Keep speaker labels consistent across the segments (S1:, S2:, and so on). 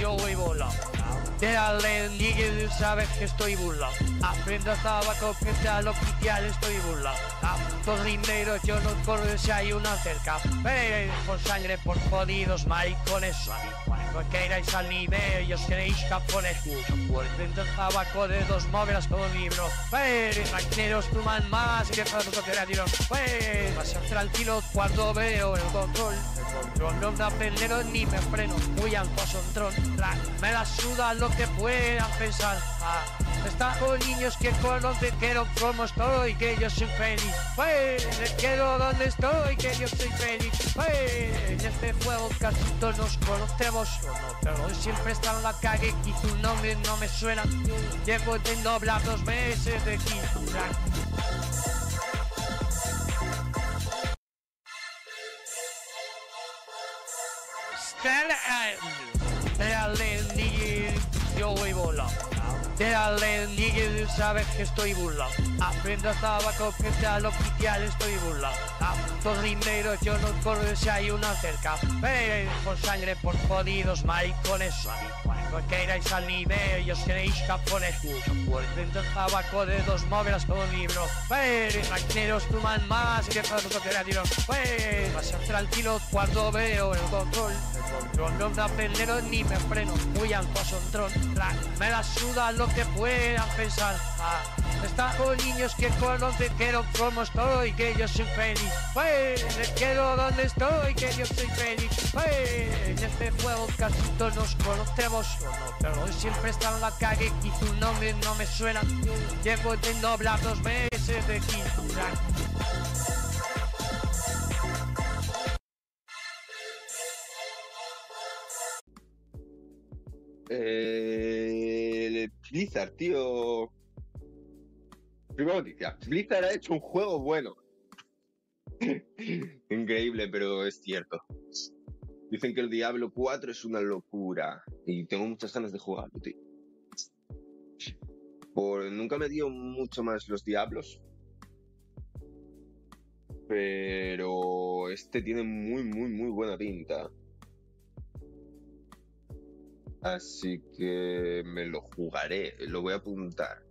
S1: Yo voy volando. Dale, Nigel, sabes que estoy burlado. Aprenda tabaco sea lo oficial, estoy burlado. A los rimeros yo no corro si hay una cerca. Por sangre, por jodidos maricones. Cuando queráis al nivel y os queréis japones. Por dentro tabaco de dos móviles todo libro. Pues, rancheros tuman más que todo lo que era tiro. Pues, vas a tranquilo cuando veo el control. El control no me acelero ni me freno. Muy al tron. Me la suda lo que puedan pensar. Ah, están con niños que conocen que no como estoy, que yo soy feliz. Pues, quiero donde estoy, que yo soy feliz. Pues, en este juego casi todos nos conocemos. Pero hoy siempre está en la calle y tu nombre no me suena. Llevo de hablar dos meses de aquí. Dale, Dale, Nigel, sabes que estoy burlado. Aprenda tabaco que sea lo oficial, estoy burlado. A los rimeros yo no corro si hay una cerca. Eh, por sangre, por jodidos maricones. Cuando queráis al nivel y os queréis japones. Por dentro tabaco de dos móviles todo libro. Eh, rancheros tuman más que todo lo que era tiro. Pues, a tranquilo cuando veo el control. El control no me acelero ni me freno. Muy al tron. Me la suda lo que puedan pensar. Ah, está con niños que conocen que no como estoy, que yo soy feliz. Pues, quiero donde estoy, que yo soy feliz. Pues, en este juego casi todos nos conocemos. Pero hoy siempre está en la calle y tu nombre no me suena. Llevo de hablar dos meses de aquí.
S2: Eh, Blizzard, tío. Primera noticia. Blizzard ha hecho un juego bueno. Increíble, pero es cierto. Dicen que el Diablo 4 es una locura. Y tengo muchas ganas de jugarlo, tío. Por, nunca me dio mucho más los Diablos. Pero este tiene muy, muy, muy buena pinta. Así que me lo jugaré, lo voy a apuntar.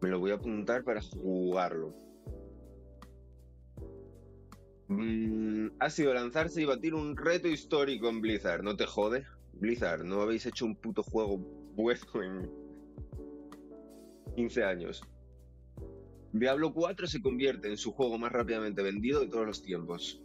S2: Me lo voy a apuntar para jugarlo. Mm, ha sido lanzarse y batir un reto histórico en Blizzard. No te jode. Blizzard, no habéis hecho un puto juego bueno en 15 años. Diablo 4 se convierte en su juego más rápidamente vendido de todos los tiempos.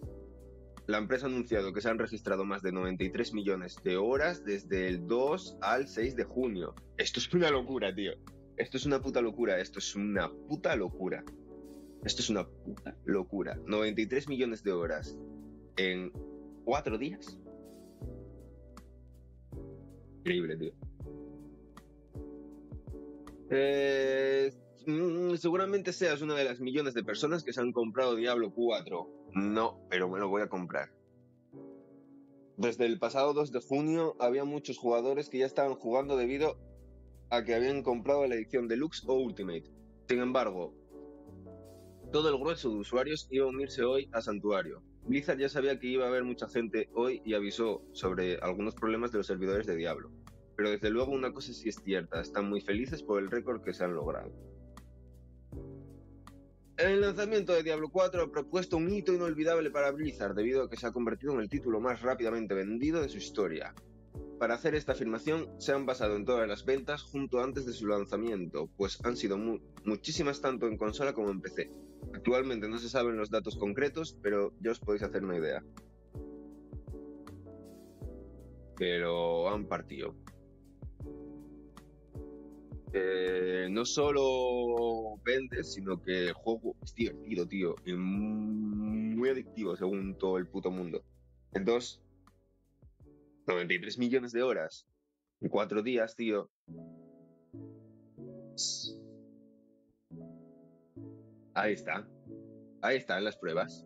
S2: La empresa ha anunciado que se han registrado más de 93 millones de horas desde el 2 al 6 de junio. Esto es una locura, tío. Esto es una puta locura. Esto es una puta locura. Esto es una puta locura. 93 millones de horas en 4 días. Increíble, tío. Eh, mm, seguramente seas una de las millones de personas que se han comprado Diablo 4 no, pero me lo voy a comprar. Desde el pasado 2 de junio había muchos jugadores que ya estaban jugando debido a que habían comprado la edición Deluxe o Ultimate. Sin embargo, todo el grueso de usuarios iba a unirse hoy a Santuario. Blizzard ya sabía que iba a haber mucha gente hoy y avisó sobre algunos problemas de los servidores de Diablo. Pero desde luego una cosa sí es cierta, están muy felices por el récord que se han logrado. El lanzamiento de Diablo 4 ha propuesto un hito inolvidable para Blizzard debido a que se ha convertido en el título más rápidamente vendido de su historia. Para hacer esta afirmación se han basado en todas las ventas junto antes de su lanzamiento, pues han sido muchísimas tanto en consola como en PC. Actualmente no se saben los datos concretos, pero ya os podéis hacer una idea. Pero han partido. Eh, no solo vende, sino que el juego es divertido, tío, y muy adictivo según todo el puto mundo. Entonces, 93 millones de horas en cuatro días, tío. Ahí está. Ahí están las pruebas.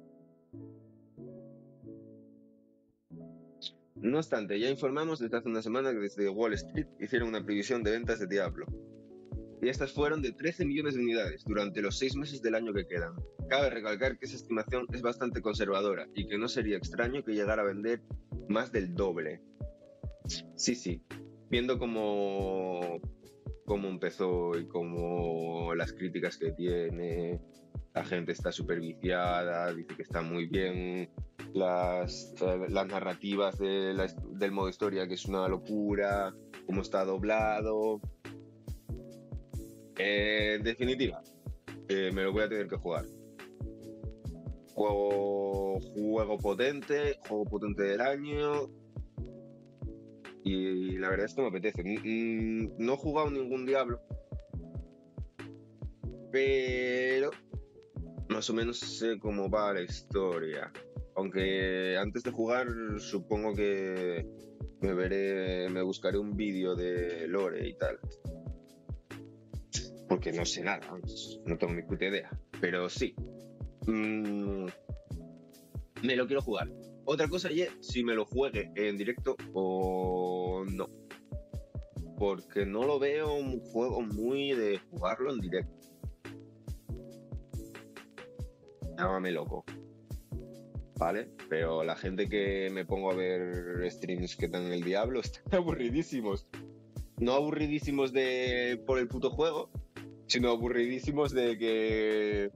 S2: No obstante, ya informamos desde hace una semana que desde Wall Street hicieron una previsión de ventas de Diablo y estas fueron de 13 millones de unidades durante los seis meses del año que quedan. Cabe recalcar que esa estimación es bastante conservadora y que no sería extraño que llegara a vender más del doble. Sí, sí, viendo cómo, cómo empezó y cómo las críticas que tiene, la gente está súper viciada, dice que está muy bien, las, las narrativas del modo historia, que es una locura, cómo está doblado. Eh, en definitiva, eh, me lo voy a tener que jugar. Juego, juego potente, juego potente del año. Y la verdad es que me apetece. N- n- No he jugado ningún Diablo. Pero más o menos sé cómo va la historia. Aunque antes de jugar supongo que me veré, me buscaré un vídeo de Lore y tal. Porque no sé nada, no tengo ni puta idea. Pero sí. Mm, me lo quiero jugar. Otra cosa es si me lo juegue en directo o no. Porque no lo veo un juego muy de jugarlo en directo. Llámame loco. ¿Vale? Pero la gente que me pongo a ver streams que en el diablo están aburridísimos. No aburridísimos de por el puto juego, sino aburridísimos de que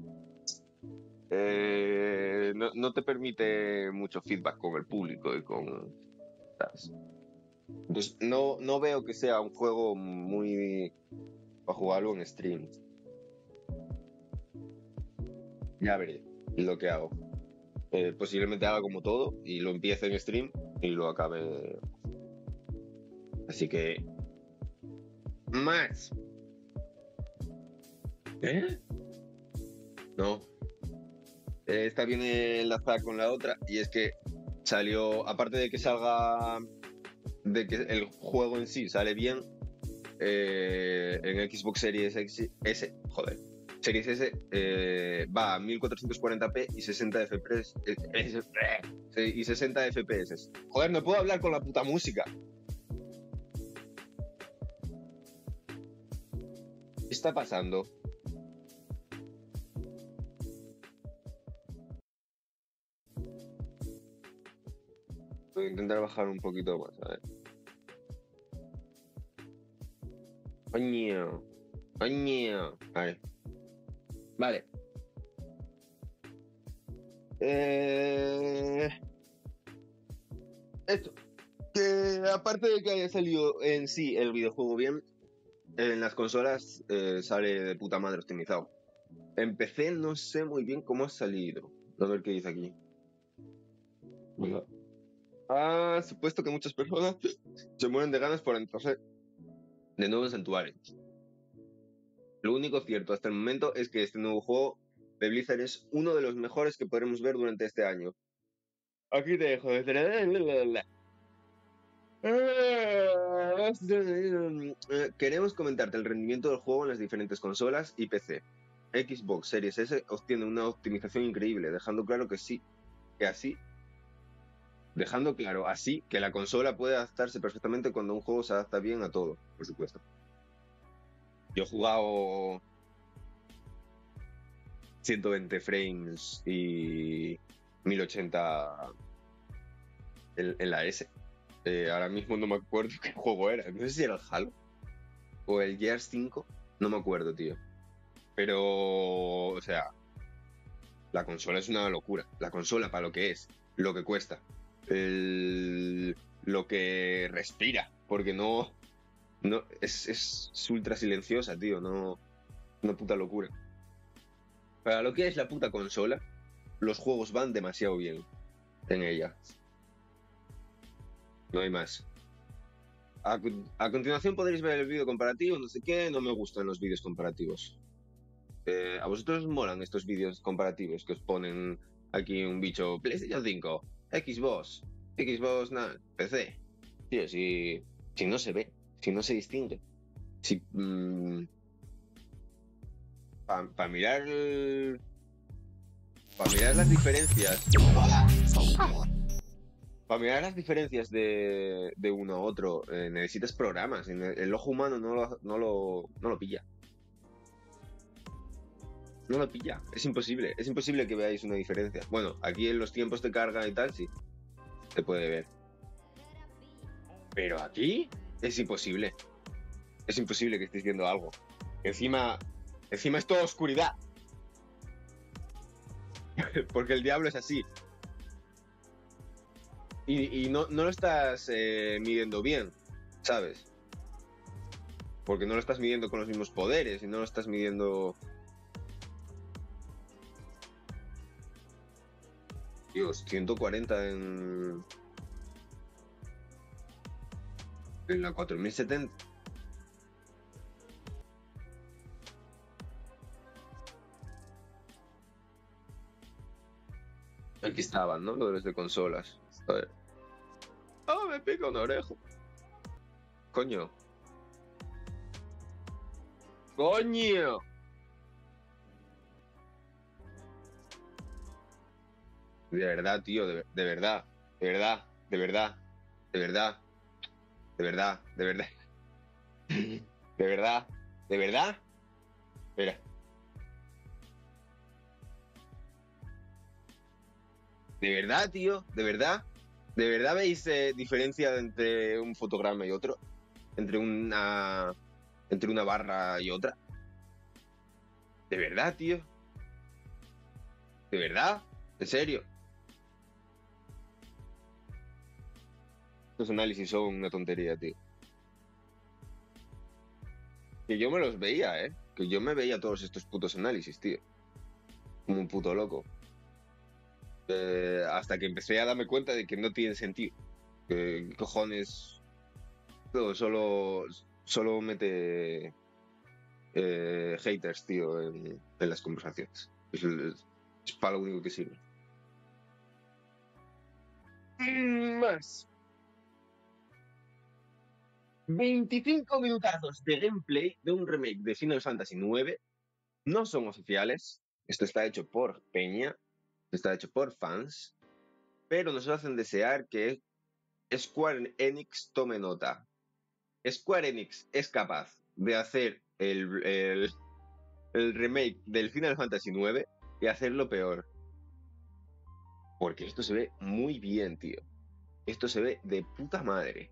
S2: eh, no, no te permite mucho feedback con el público y con. ¿sabes? Entonces, no, no veo que sea un juego muy. para jugarlo en stream. Ya veré lo que hago. Eh, posiblemente haga como todo y lo empiece en stream y lo acabe. Así que. Más. ¿Eh? No. Eh, Esta viene enlazada con la otra y es que salió, aparte de que salga, de que el juego en sí sale bien, eh, en Xbox Series X- S, joder, Series S eh, va a 1440p y 60 FPS. eh, eh, y 60 FPS. Joder, no puedo hablar con la puta música. ¿Qué está pasando? Voy a intentar bajar un poquito más, a ver. Coño. Coño. Vale. Vale. Eh... Esto. Que aparte de que haya salido en sí el videojuego bien, en las consolas eh, sale de puta madre optimizado. En PC no sé muy bien cómo ha salido. A ver qué dice aquí. Ah, supuesto que muchas personas se mueren de ganas por entrarse de nuevo en Santuario. Lo único cierto hasta el momento es que este nuevo juego de Blizzard es uno de los mejores que podremos ver durante este año. Aquí te dejo. Eh, Queremos comentarte el rendimiento del juego en las diferentes consolas y PC. Xbox Series S obtiene una optimización increíble, dejando claro que sí, que así, dejando claro así que la consola puede adaptarse perfectamente cuando un juego se adapta bien a todo, por supuesto. Yo he jugado 120 frames y 1080 en, la S. Eh, ahora mismo no me acuerdo qué juego era. No sé si era el Halo o el Gears 5. No me acuerdo, tío. Pero, o sea, la consola es una locura. La consola para lo que es, lo que cuesta, el- lo que respira, porque no, no es, es, ultra silenciosa, tío. No, una puta locura. Para lo que es la puta consola, los juegos van demasiado bien en ella. No hay más. A, a continuación podréis ver el vídeo comparativo, no sé qué, no me gustan los vídeos comparativos. Eh, ¿A vosotros os molan estos vídeos comparativos que os ponen aquí un bicho PlayStation 5, Xbox, Xbox, PC? Tío, si, si no se ve, si no se distingue, si... Para mirar... Para mirar las diferencias... Para mirar las diferencias de, de uno a otro, eh, necesitas programas. ne- El ojo humano no lo, no lo, no lo pilla. No lo pilla. Es imposible. Es imposible que veáis una diferencia. Bueno, aquí en los tiempos de carga y tal, sí. Se puede ver. Pero aquí es imposible. Es imposible que estéis viendo algo. Encima, encima es toda oscuridad. Porque el diablo es así. Y, no, lo estás eh, midiendo bien, ¿sabes? Porque no lo estás midiendo con los mismos poderes y no lo estás midiendo... Dios, 140 en... En la 4070. Aquí estaban, ¿no? Los de consolas. A ver. ¡Ah, me pica un orejo! Coño. ¡Coño! De verdad, tío, de verdad, de verdad, de verdad, de verdad, de verdad, de verdad, de verdad, de verdad. Espera. ¿De verdad, tío? ¿De verdad? ¿De verdad veis eh, diferencia entre un fotograma y otro? Entre una. entre una barra y otra. ¿De verdad, tío? ¿De verdad? ¿En serio? Estos análisis son una tontería, tío. Que yo me los veía, ¿eh? Que yo me veía todos estos putos análisis, tío. Como un puto loco. Eh, hasta que empecé a darme cuenta de que no tiene sentido. Que cojones. solo, solo mete eh, haters, tío, en, las conversaciones. Es, para lo único que sirve. Más. 25 minutazos de gameplay de un remake de Final Fantasy IX. No son oficiales. Esto está hecho por Peña está hecho por fans, pero nos hacen desear que Square Enix tome nota. Square Enix es capaz de hacer el, remake del Final Fantasy IX y hacerlo peor. Porque esto se ve muy bien, tío. Esto se ve de puta madre.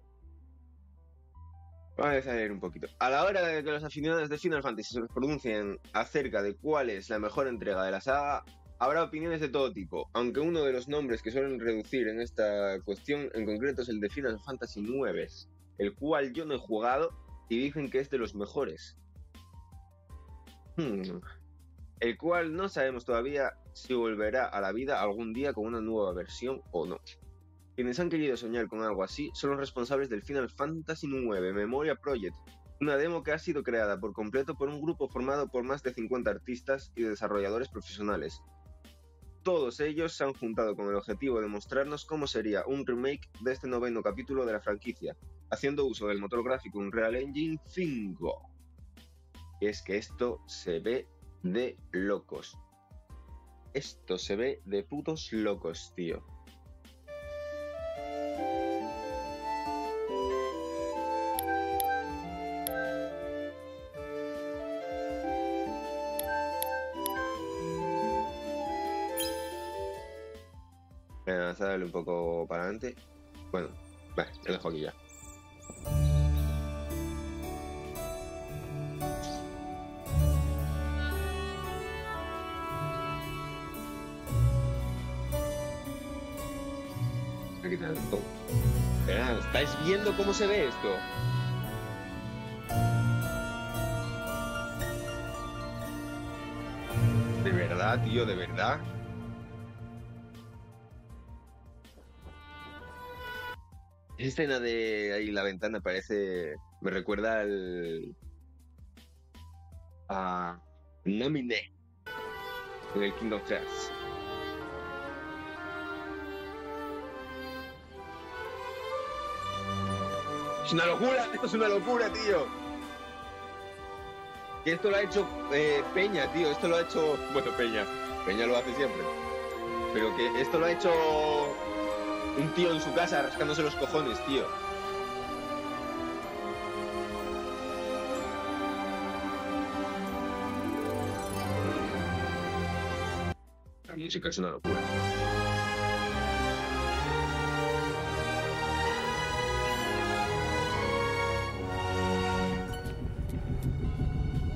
S2: Vamos a ver un poquito. A la hora de que los aficionados de Final Fantasy se pronuncien acerca de cuál es la mejor entrega de la saga, Habrá opiniones de todo tipo, aunque uno de los nombres que suelen reducir en esta cuestión en concreto es el de Final Fantasy IX, el cual yo no he jugado y dicen que es de los mejores. Hmm. El cual no sabemos todavía si volverá a la vida algún día con una nueva versión o no. Quienes han querido soñar con algo así son los responsables del Final Fantasy IX Memoria Project, una demo que ha sido creada por completo por un grupo formado por más de 50 artistas y desarrolladores profesionales, todos ellos se han juntado con el objetivo de mostrarnos cómo sería un remake de este noveno capítulo de la franquicia, haciendo uso del motor gráfico Unreal Engine 5. es que esto se ve de locos. Esto se ve de putos locos, tío. A darle un poco para adelante. Bueno, vale, dejo aquí ya. Aquí está ¿Estáis viendo cómo se ve esto? De verdad, tío, de verdad. Esa escena de ahí la ventana parece. Me recuerda al. a. En el Kingdom Hearts. Es una locura, esto es una locura, tío. Y esto lo ha hecho eh, Peña, tío. Esto lo ha hecho. Bueno, Peña. Peña lo hace siempre. Pero que esto lo ha hecho un tío en su casa rascándose los cojones, tío. La música es una locura.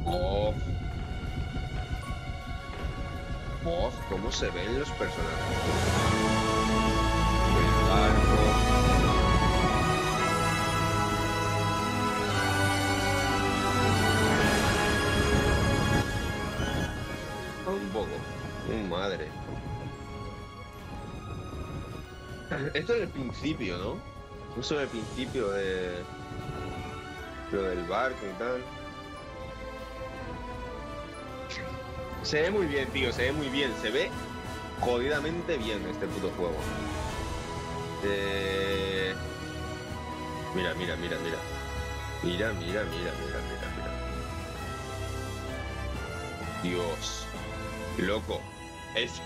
S2: Oh. Oh, cómo se ven los personajes. Un poco. Oh, madre. Esto es el principio, ¿no? Eso es el principio de. Lo del barco y tal. Se ve muy bien, tío, se ve muy bien. Se ve jodidamente bien este puto juego. Mira, mira, mira, mira. Mira, mira, mira, mira, mira, mira. Dios. Loco. Es...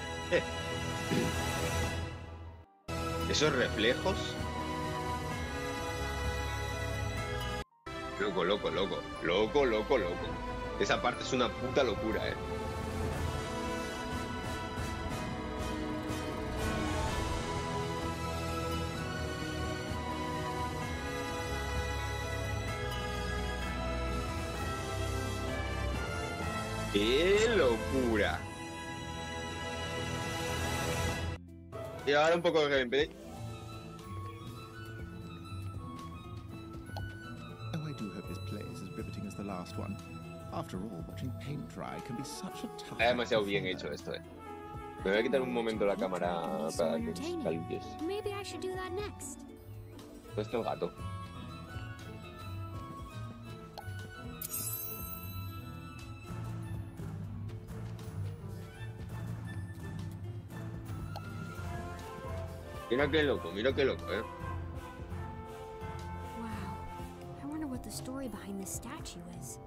S2: Esos reflejos. Loco, loco, loco. Loco, loco, loco. Esa parte es una puta locura, eh. Y ahora un poco de gameplay.
S3: Oh, I do hope this play is as riveting as the last one. After all, watching paint dry can be such a tough.
S2: Está demasiado bien hecho esto, eh. Me voy a quitar un momento la cámara para que calientes.
S4: Maybe I should do that next.
S2: ¿Dónde está el gato? Mira qué loco, mira qué loco, eh.
S4: Wow. I wonder what the story behind this statue is.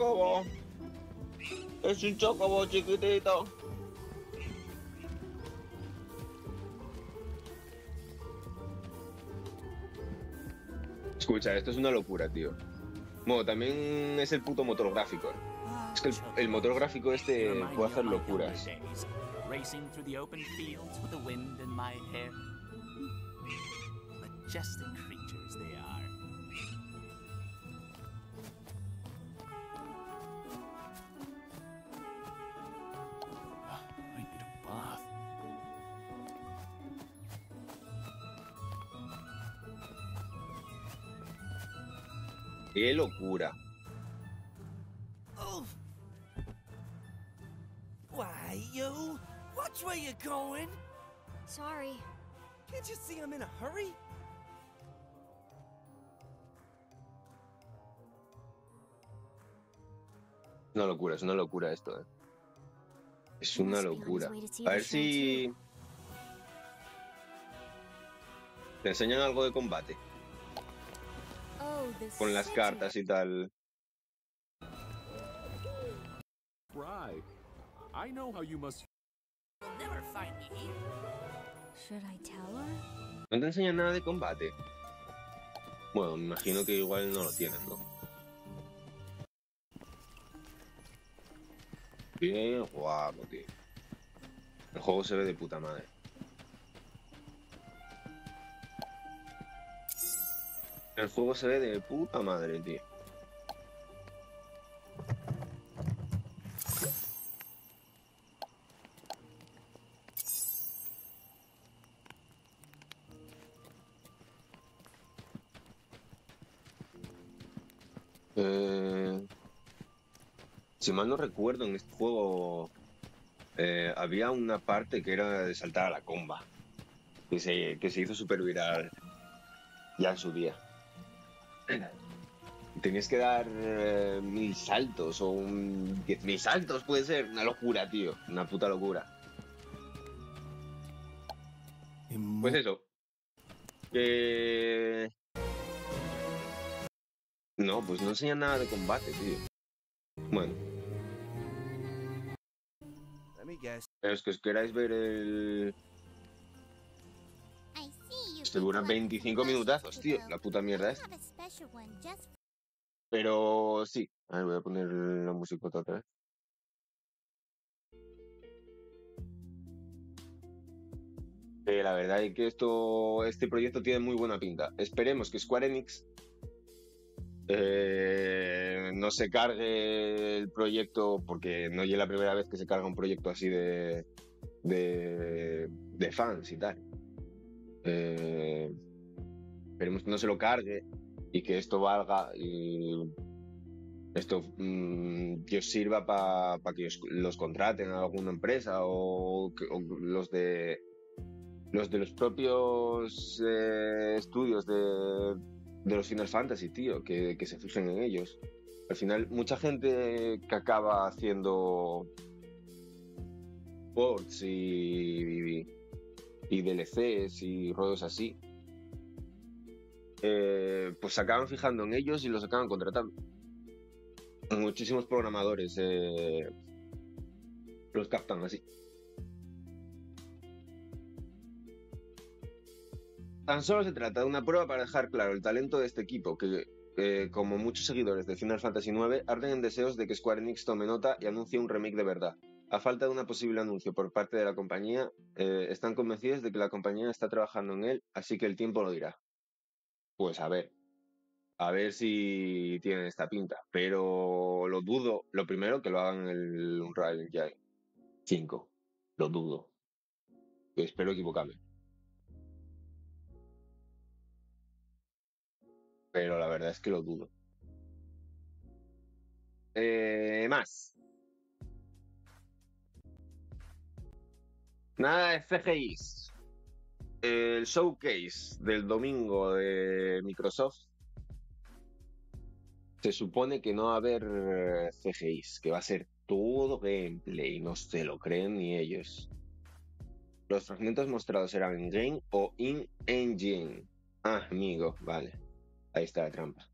S2: Chocobo. Es un chocobo chiquitito. Escucha, esto es una locura, tío. Bueno, también es el puto motor gráfico. Es que el, el motor gráfico este puede hacer locuras.
S5: younger days, Racing through the open fields with the wind in my hair. Majestic creatures they are.
S2: ¡Qué locura!
S6: Oh. Why, you? Watch where you're going.
S4: Sorry.
S6: Can't you see I'm in a hurry?
S2: Una locura, es una locura esto, eh. Es una locura. A ver si... Te enseñan algo de combate. Con las cartas y tal.
S7: Right. I know how you must
S6: You'll never find me here.
S4: Should I tell her?
S2: No te enseñan nada de combate. Bueno, me imagino que igual no lo tienen, ¿no? Bien guapo, tío. El juego se ve de puta madre. El juego se ve de puta madre, tío. Eh, si mal no recuerdo, en este juego eh, había una parte que era de saltar a la comba, que se, que se hizo súper viral ya en su día. Tenías que dar eh, mil saltos o un diez mil saltos, puede ser. Una locura, tío. Una puta locura. Pues eso. Que... No, pues no enseña nada de combate, tío. Bueno, pero es que os queráis ver el... Dura 25 minutazos, tío. La puta mierda es. Pero sí. A ver, voy a poner la música otra vez. Eh, la verdad es que esto, este proyecto tiene muy buena pinta. Esperemos que Square Enix eh, no se cargue el proyecto, porque no es la primera vez que se carga un proyecto así de, de, de fans y tal. Eh, esperemos que no se lo cargue y que esto valga y esto mm, que os sirva para que os- los contraten a alguna empresa o, los de los de los propios eh, estudios de, de los Final Fantasy, tío, que, que se fijen en ellos. Al final, mucha gente que acaba haciendo ports y, y DLCs y rollos así, eh, pues se acaban fijando en ellos y los acaban contratando. Muchísimos programadores eh, los captan así. Tan solo se trata de una prueba para dejar claro el talento de este equipo, que, eh, como muchos seguidores de Final Fantasy IX, arden en deseos de que Square Enix tome nota y anuncie un remake de verdad. A falta de una posible anuncio por parte de la compañía, están convencidos de que la compañía está trabajando en él, así que el tiempo lo dirá. Pues a ver, a ver si tienen esta pinta, pero lo dudo. Lo primero, que lo hagan el Unreal Engine 5, lo dudo. Espero equivocarme. pero la verdad es que lo dudo. Eh, más. Nada de CGIs. El showcase del domingo de Microsoft se supone que no va a haber eh, CGIs, que va a ser todo gameplay, no se lo creen ni ellos. Los fragmentos mostrados serán en game o in engine. Ah, amigo, vale. Ahí está la trampa.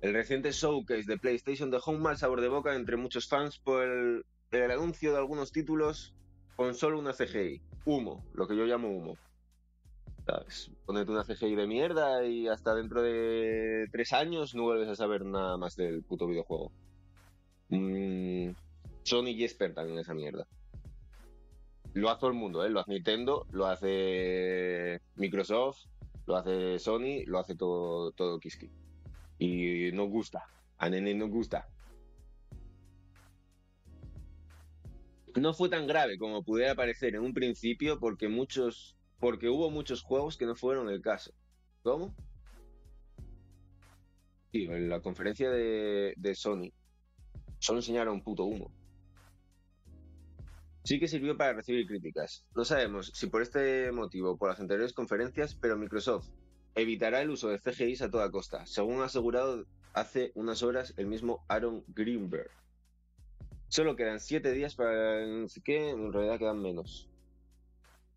S2: El reciente showcase de PlayStation dejó un mal sabor de boca entre muchos fans por el, el anuncio de algunos títulos con solo una CGI. Humo, lo que yo llamo humo. ¿Sabes? Ponete una CGI de mierda y hasta dentro de tres años no vuelves a saber nada más del puto videojuego. Mm, Sony y expertan en esa mierda. Lo hace todo el mundo, ¿eh? Lo hace Nintendo, lo hace Microsoft, lo hace Sony, lo hace todo, todo Kiski. Y nos gusta. A Nene nos gusta. No fue tan grave como pudiera parecer en un principio porque muchos. Porque hubo muchos juegos que no fueron el caso. ¿Cómo? Tío, en la conferencia de, Sony solo enseñaron puto humo. Sí que sirvió para recibir críticas. No sabemos si por este motivo o por las anteriores conferencias, pero Microsoft evitará el uso de CGIs a toda costa, según ha asegurado hace unas horas el mismo Aaron Greenberg. Solo quedan 7 días para no sé qué, en realidad quedan menos.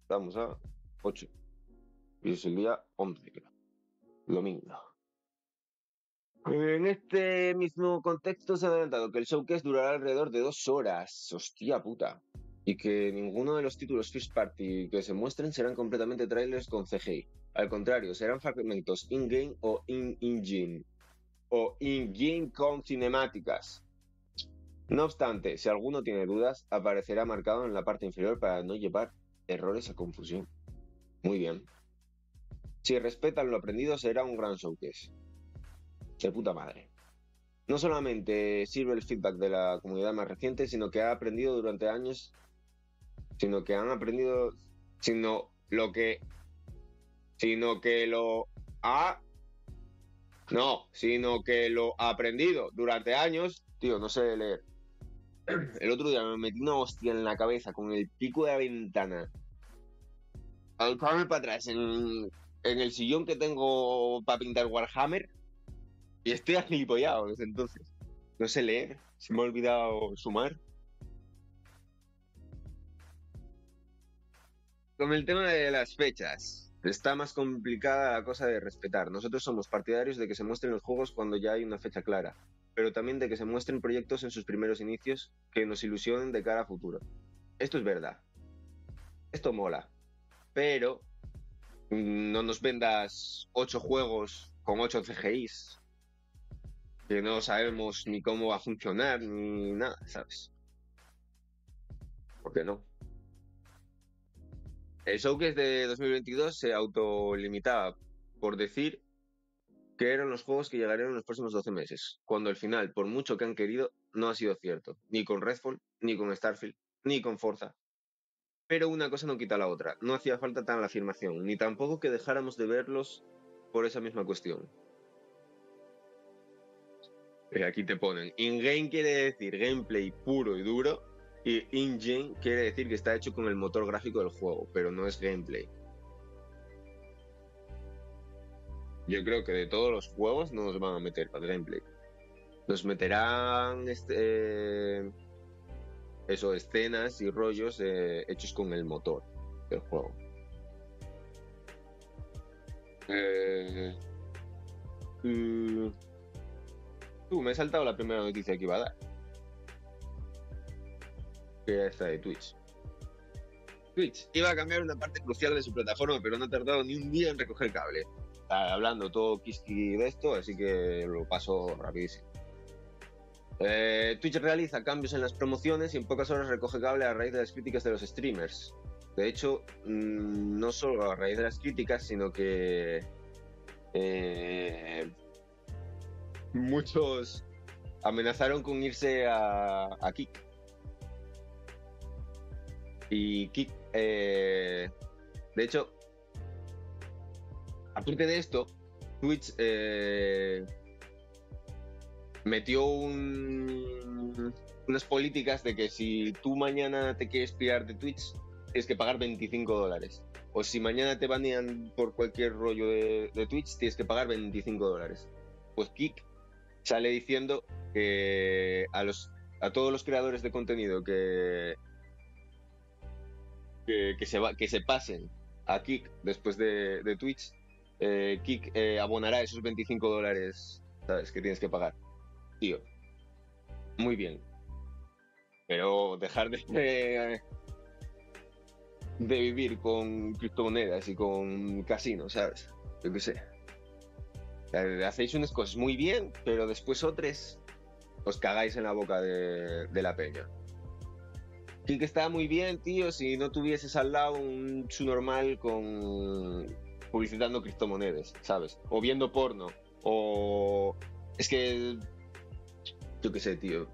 S2: Estamos a 8. Y es el día 11, creo. Domingo. En este mismo contexto se ha adelantado que el showcase durará alrededor de dos horas. Hostia puta. Y que ninguno de los títulos First Party que se muestren serán completamente trailers con CGI. Al contrario, serán fragmentos in-game o in-engine. O in-game con cinemáticas. No obstante, si alguno tiene dudas, aparecerá marcado en la parte inferior para no llevar errores a confusión. Muy bien. Si respetan lo aprendido, será un gran showcase. De puta madre. No solamente sirve el feedback de la comunidad más reciente, sino que ha aprendido durante años, sino que han aprendido, sino lo que, sino que lo ha, no, sino que lo ha aprendido durante años, tío, no sé leer. El otro día me metí una hostia en la cabeza con el pico de la ventana. Echarme para atrás en, en el sillón que tengo para pintar Warhammer. Y estoy agilipollado desde entonces. No sé leer. Se me ha olvidado sumar. con el tema de las fechas, está más complicada la cosa de respetar. Nosotros somos partidarios de que se muestren los juegos cuando ya hay una fecha clara, pero también de que se muestren proyectos en sus primeros inicios que nos ilusionen de cara a futuro. Esto es verdad. Esto mola. Pero no nos vendas ocho juegos con ocho CGIs que no sabemos ni cómo va a funcionar ni nada, ¿sabes? ¿Por qué no? El showcase de 2022 se autolimitaba por decir que eran los juegos que llegarían en los próximos 12 meses, cuando al final, por mucho que han querido, no ha sido cierto, ni con Redfall, ni con Starfield, ni con Forza. Pero una cosa no quita la otra, no hacía falta tan la afirmación, ni tampoco que dejáramos de verlos por esa misma cuestión. Eh, Aquí te ponen, in-game quiere decir gameplay puro y duro, y in-game quiere decir que está hecho con el motor gráfico del juego, pero no es gameplay. Yo creo que de todos los juegos no nos van a meter para gameplay. Nos meterán este, eh, eso, escenas y rollos eh, hechos con el motor del juego. Eh, mm, tú, me he saltado la primera noticia que iba a dar. Que era esta de Twitch. Twitch iba a cambiar una parte crucial de su plataforma, pero no ha tardado ni un día en recoger cable. Está hablando todo Kiski de esto, así que lo paso rapidísimo. Eh, Twitch realiza cambios en las promociones y en pocas horas recoge cable a raíz de las críticas de los streamers. De hecho, mm, no solo a raíz de las críticas, sino que eh, muchos amenazaron con irse a, a Kik. Y Kik, eh, de hecho, aparte de esto, Twitch eh, metió un- unas políticas de que si tú mañana te quieres pirar de Twitch, tienes que pagar 25 dólares. O si mañana te banean por cualquier rollo de, Twitch, tienes que pagar 25 dólares. Pues Kik sale diciendo que a, todos los creadores de contenido que, se, pasen a Kik después de, Twitch, eh, Kik eh, abonará esos 25 dólares que tienes que pagar. Tío, muy bien. Pero dejar de, de, vivir con criptomonedas y con casinos, ¿sabes? Yo qué sé. Hacéis unas cosas muy bien, pero después otras os cagáis en la boca de, de la peña. Sí que está muy bien, tío, si no tuvieses al lado un su normal con publicitando criptomonedas, ¿sabes? O viendo porno, o es que yo qué sé, tío.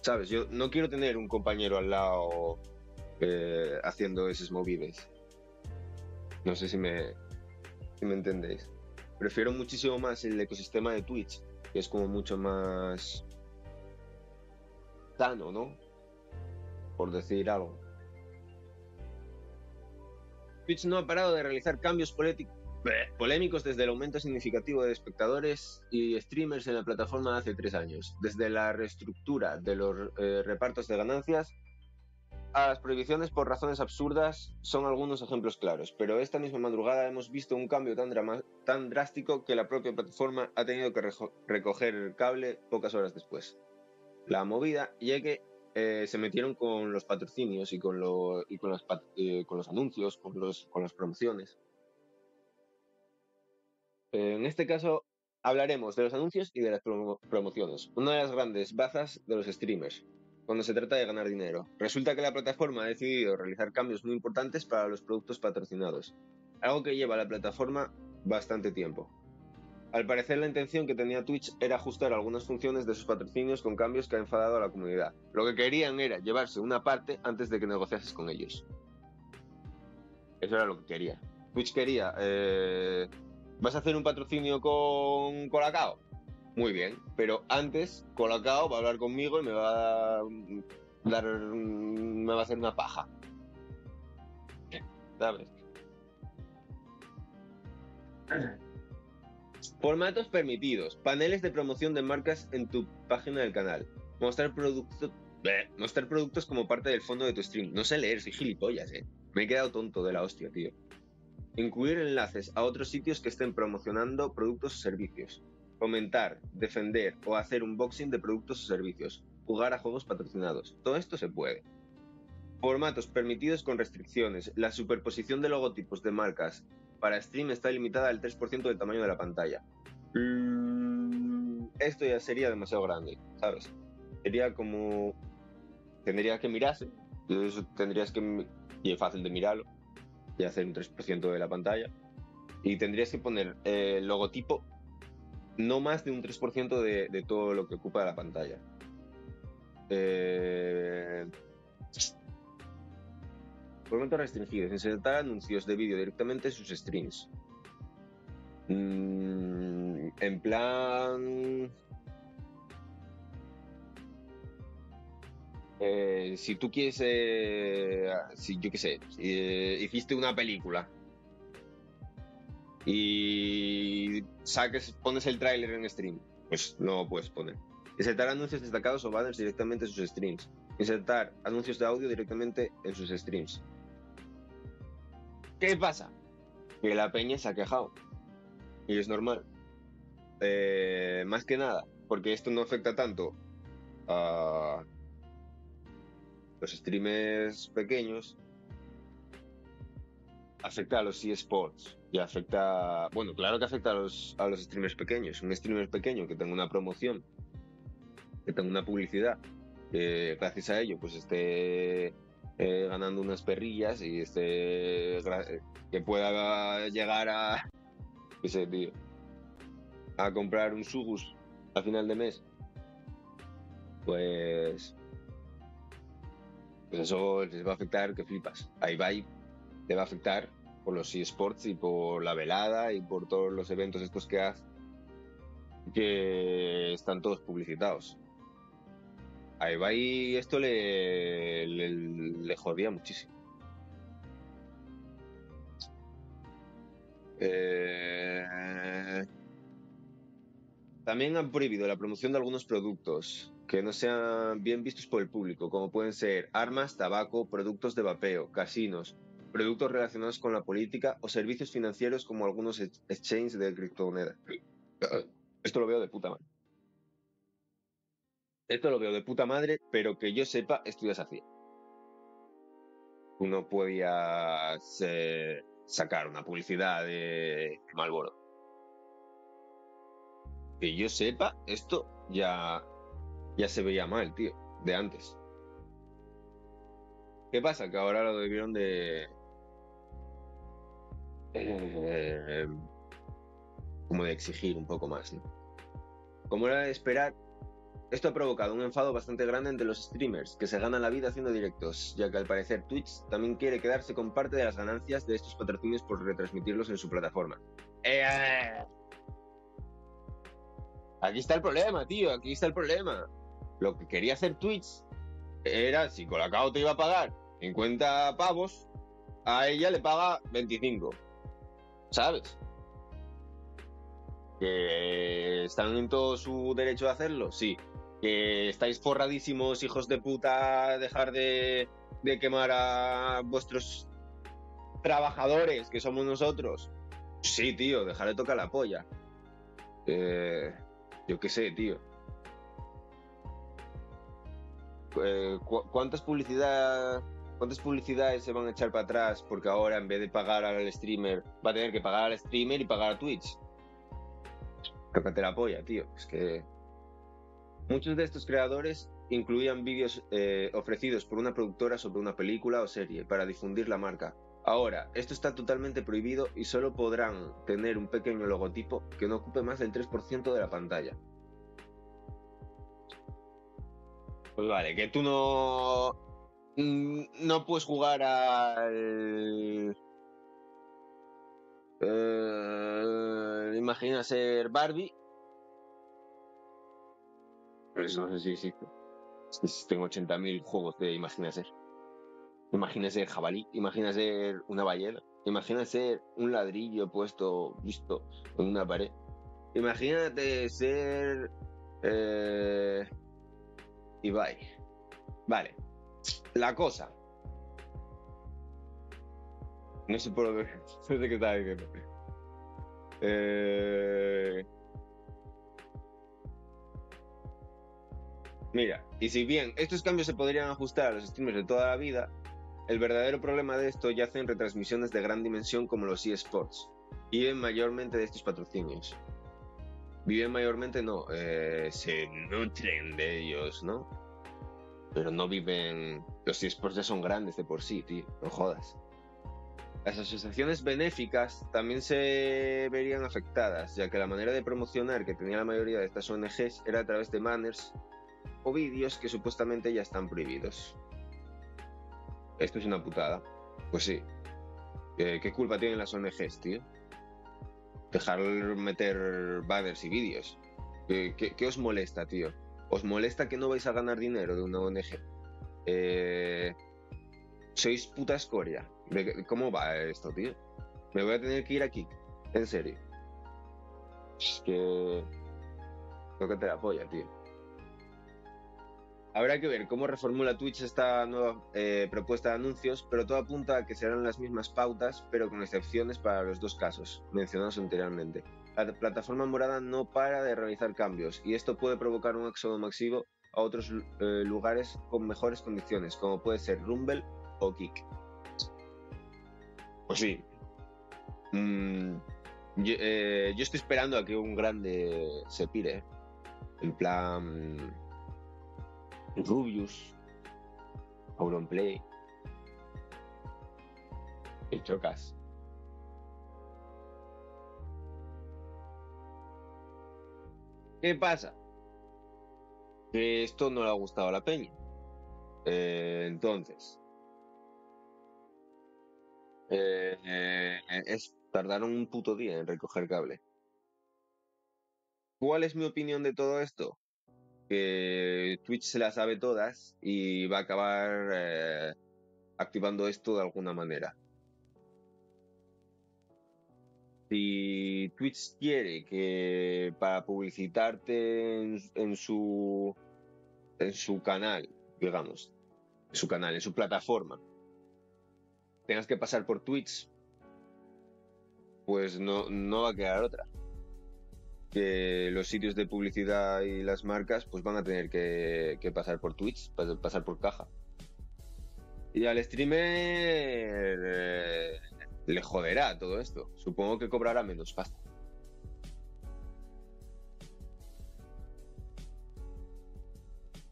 S2: ¿Sabes? Yo no quiero tener un compañero al lado eh, haciendo esas movidas. No sé si me, si me entendéis. Prefiero muchísimo más el ecosistema de Twitch, que es como mucho más sano, ¿no? Por decir algo. Twitch no ha parado de realizar cambios bleh, polémicos desde el aumento significativo de espectadores y streamers en la plataforma hace tres años, desde la reestructura de los eh, repartos de ganancias a las prohibiciones por razones absurdas son algunos ejemplos claros, pero esta misma madrugada hemos visto un cambio tan, tan drástico que la propia plataforma ha tenido que recoger el cable pocas horas después. La movida, ya que eh, se metieron con los patrocinios y con, lo- y con, las eh, con los anuncios, con las promociones. En este caso hablaremos de los anuncios y de las promo- promociones, una de las grandes bazas de los streamers, cuando se trata de ganar dinero. Resulta que la plataforma ha decidido realizar cambios muy importantes para los productos patrocinados, algo que lleva a la plataforma bastante tiempo. Al parecer la intención que tenía Twitch era ajustar algunas funciones de sus patrocinios con cambios que ha enfadado a la comunidad. Lo que querían era llevarse una parte antes de que negociases con ellos. Eso era lo que quería. Twitch quería, eh, ¿vas a hacer un patrocinio con Colacao? Muy bien, pero antes Colacao va a hablar conmigo y me va a dar, me va a hacer una paja. ¿Sabes? Formatos permitidos. Paneles de promoción de marcas en tu página del canal. Mostrar productos. Mostrar productos como parte del fondo de tu stream. No sé leer, soy gilipollas, eh. Me he quedado tonto de la hostia, tío. Incluir enlaces a otros sitios que estén promocionando productos o servicios. Comentar, defender o hacer unboxing de productos o servicios. Jugar a juegos patrocinados. Todo esto se puede. Formatos permitidos con restricciones. La superposición de logotipos de marcas para stream está limitada al 3% del tamaño de la pantalla. Mm, Esto ya sería demasiado grande, ¿sabes? Sería como... Tendría que mirarse. tendrías que... Y es fácil de mirarlo. Y hacer un 3% de la pantalla. Y tendrías que poner eh, logotipo no más de un 3% de, de todo lo que ocupa la pantalla. Eh, Formatos restringidos. Insertar anuncios de vídeo directamente en sus streams. Mm, en plan. Eh, si tú quieres. eh, si yo qué sé. si, eh, hiciste una película. Y saques, pones el tráiler en stream. Pues no lo puedes poner. Insertar anuncios destacados o banners directamente en sus streams. Insertar anuncios de audio directamente en sus streams. ¿Qué pasa? Que la peña se ha quejado. Y es normal. Más que nada, porque esto no afecta tanto a los streamers pequeños, afecta a los eSports y afecta, bueno, claro que afecta a los, a los streamers pequeños. Un streamer pequeño que tenga una promoción, que tenga una publicidad, gracias a ello pues esté eh, ganando unas perrillas y esté que pueda llegar a, a comprar un Sugus a final de mes, pues, pues eso les va a afectar que flipas. A Ibai le va a afectar por los eSports y por la velada y por todos los eventos estos que hace, que están todos publicitados. A Ibai esto le, jodía muchísimo. Eh, También han prohibido la promoción de algunos productos que no sean bien vistos por el público, como pueden ser armas, tabaco, productos de vapeo, casinos, productos relacionados con la política o servicios financieros como algunos ex- exchanges de criptomonedas. Esto lo veo de puta madre. Esto lo veo de puta madre, pero que yo sepa, esto ya se hacía. Sacar una publicidad de Malboro. Que yo sepa, esto ya, ya se veía mal, tío, de antes. ¿Qué pasa? Que ahora lo debieron de... eh, como de exigir un poco más, ¿no? Como era de esperar, esto ha provocado un enfado bastante grande entre los streamers, que se ganan la vida haciendo directos, ya que al parecer Twitch también quiere quedarse con parte de las ganancias de estos patrocinios por retransmitirlos en su plataforma. Eh, Aquí está el problema, tío, aquí está el problema. Lo que quería hacer Twitch era, si Colacao te iba a pagar 50 pavos, a ella le paga 25. ¿Sabes? Que están en todo su derecho de hacerlo, sí. Que estáis forradísimos, hijos de puta, dejar de, de quemar a vuestros trabajadores, que somos nosotros. Sí, tío, dejar de tocar la polla. Eh, yo qué sé, tío. Eh, cu- ¿Cuántas publicidad, cuántas publicidades se van a echar para atrás porque ahora en vez de pagar al streamer va a tener que pagar al streamer y pagar a Twitch? Tócate la polla, tío. Es que muchos de estos creadores incluían vídeos eh, ofrecidos por una productora sobre una película o serie para difundir la marca. Ahora, esto está totalmente prohibido y solo podrán tener un pequeño logotipo que no ocupe más del 3% de la pantalla. Pues vale, que tú no. mm, No puedes jugar al. Eh, imagina ser Barbie. Pues no sé si existe. Tengo 80.000 juegos de Imagina ser. Imagina ser jabalí, imagina ser una ballena, imagina ser un ladrillo puesto, visto en una pared. Imagínate ser. Eh, Ibai. Vale. La cosa. No sé por dónde, qué estaba diciendo. Eh, Mira, y si bien estos cambios se podrían ajustar a los streamers de toda la vida, el verdadero problema de esto yace en retransmisiones de gran dimensión como los eSports. Viven mayormente de estos patrocinios. Viven mayormente, no, eh, se nutren de ellos, ¿no? Pero no viven... Los eSports ya son grandes de por sí, tío, no jodas. Las asociaciones benéficas también se verían afectadas, ya que la manera de promocionar que tenía la mayoría de estas ONGs era a través de banners o vídeos que supuestamente ya están prohibidos. Esto es una putada. Pues sí. Eh, ¿Qué culpa tienen las ONGs, tío? Dejar meter banners y vídeos. ¿Qué, qué, os molesta, tío? ¿Os molesta que no vais a ganar dinero de una ONG? Eh, sois puta escoria. ¿De- ¿Cómo va esto, tío? Me voy a tener que ir aquí. En serio. Es que... Creo que te la tío. Habrá que ver cómo reformula Twitch esta nueva eh, propuesta de anuncios, pero todo apunta a que serán las mismas pautas, pero con excepciones para los dos casos mencionados anteriormente. La plataforma morada no para de realizar cambios y esto puede provocar un éxodo masivo a otros eh, lugares con mejores condiciones, como puede ser Rumble o Kick. Pues sí. Mm, yo, eh, yo estoy esperando a que un grande se pire. En plan. Rubius. Auronplay. El Chocas. ¿Qué pasa? Que esto no le ha gustado a la peña. Eh, entonces. eh, eh, es, tardaron un puto día en recoger cable. ¿Cuál es mi opinión de todo esto? Que Twitch se la sabe todas y va a acabar eh, activando esto de alguna manera. Si Twitch quiere que para publicitarte en, en su en su canal, digamos, en su canal, en su plataforma, tengas que pasar por Twitch, pues no, no va a quedar otra. Que los sitios de publicidad y las marcas pues van a tener que, pasar por Twitch, pas- pasar por caja. Y al streamer eh, le joderá todo esto. Supongo que cobrará menos pasta.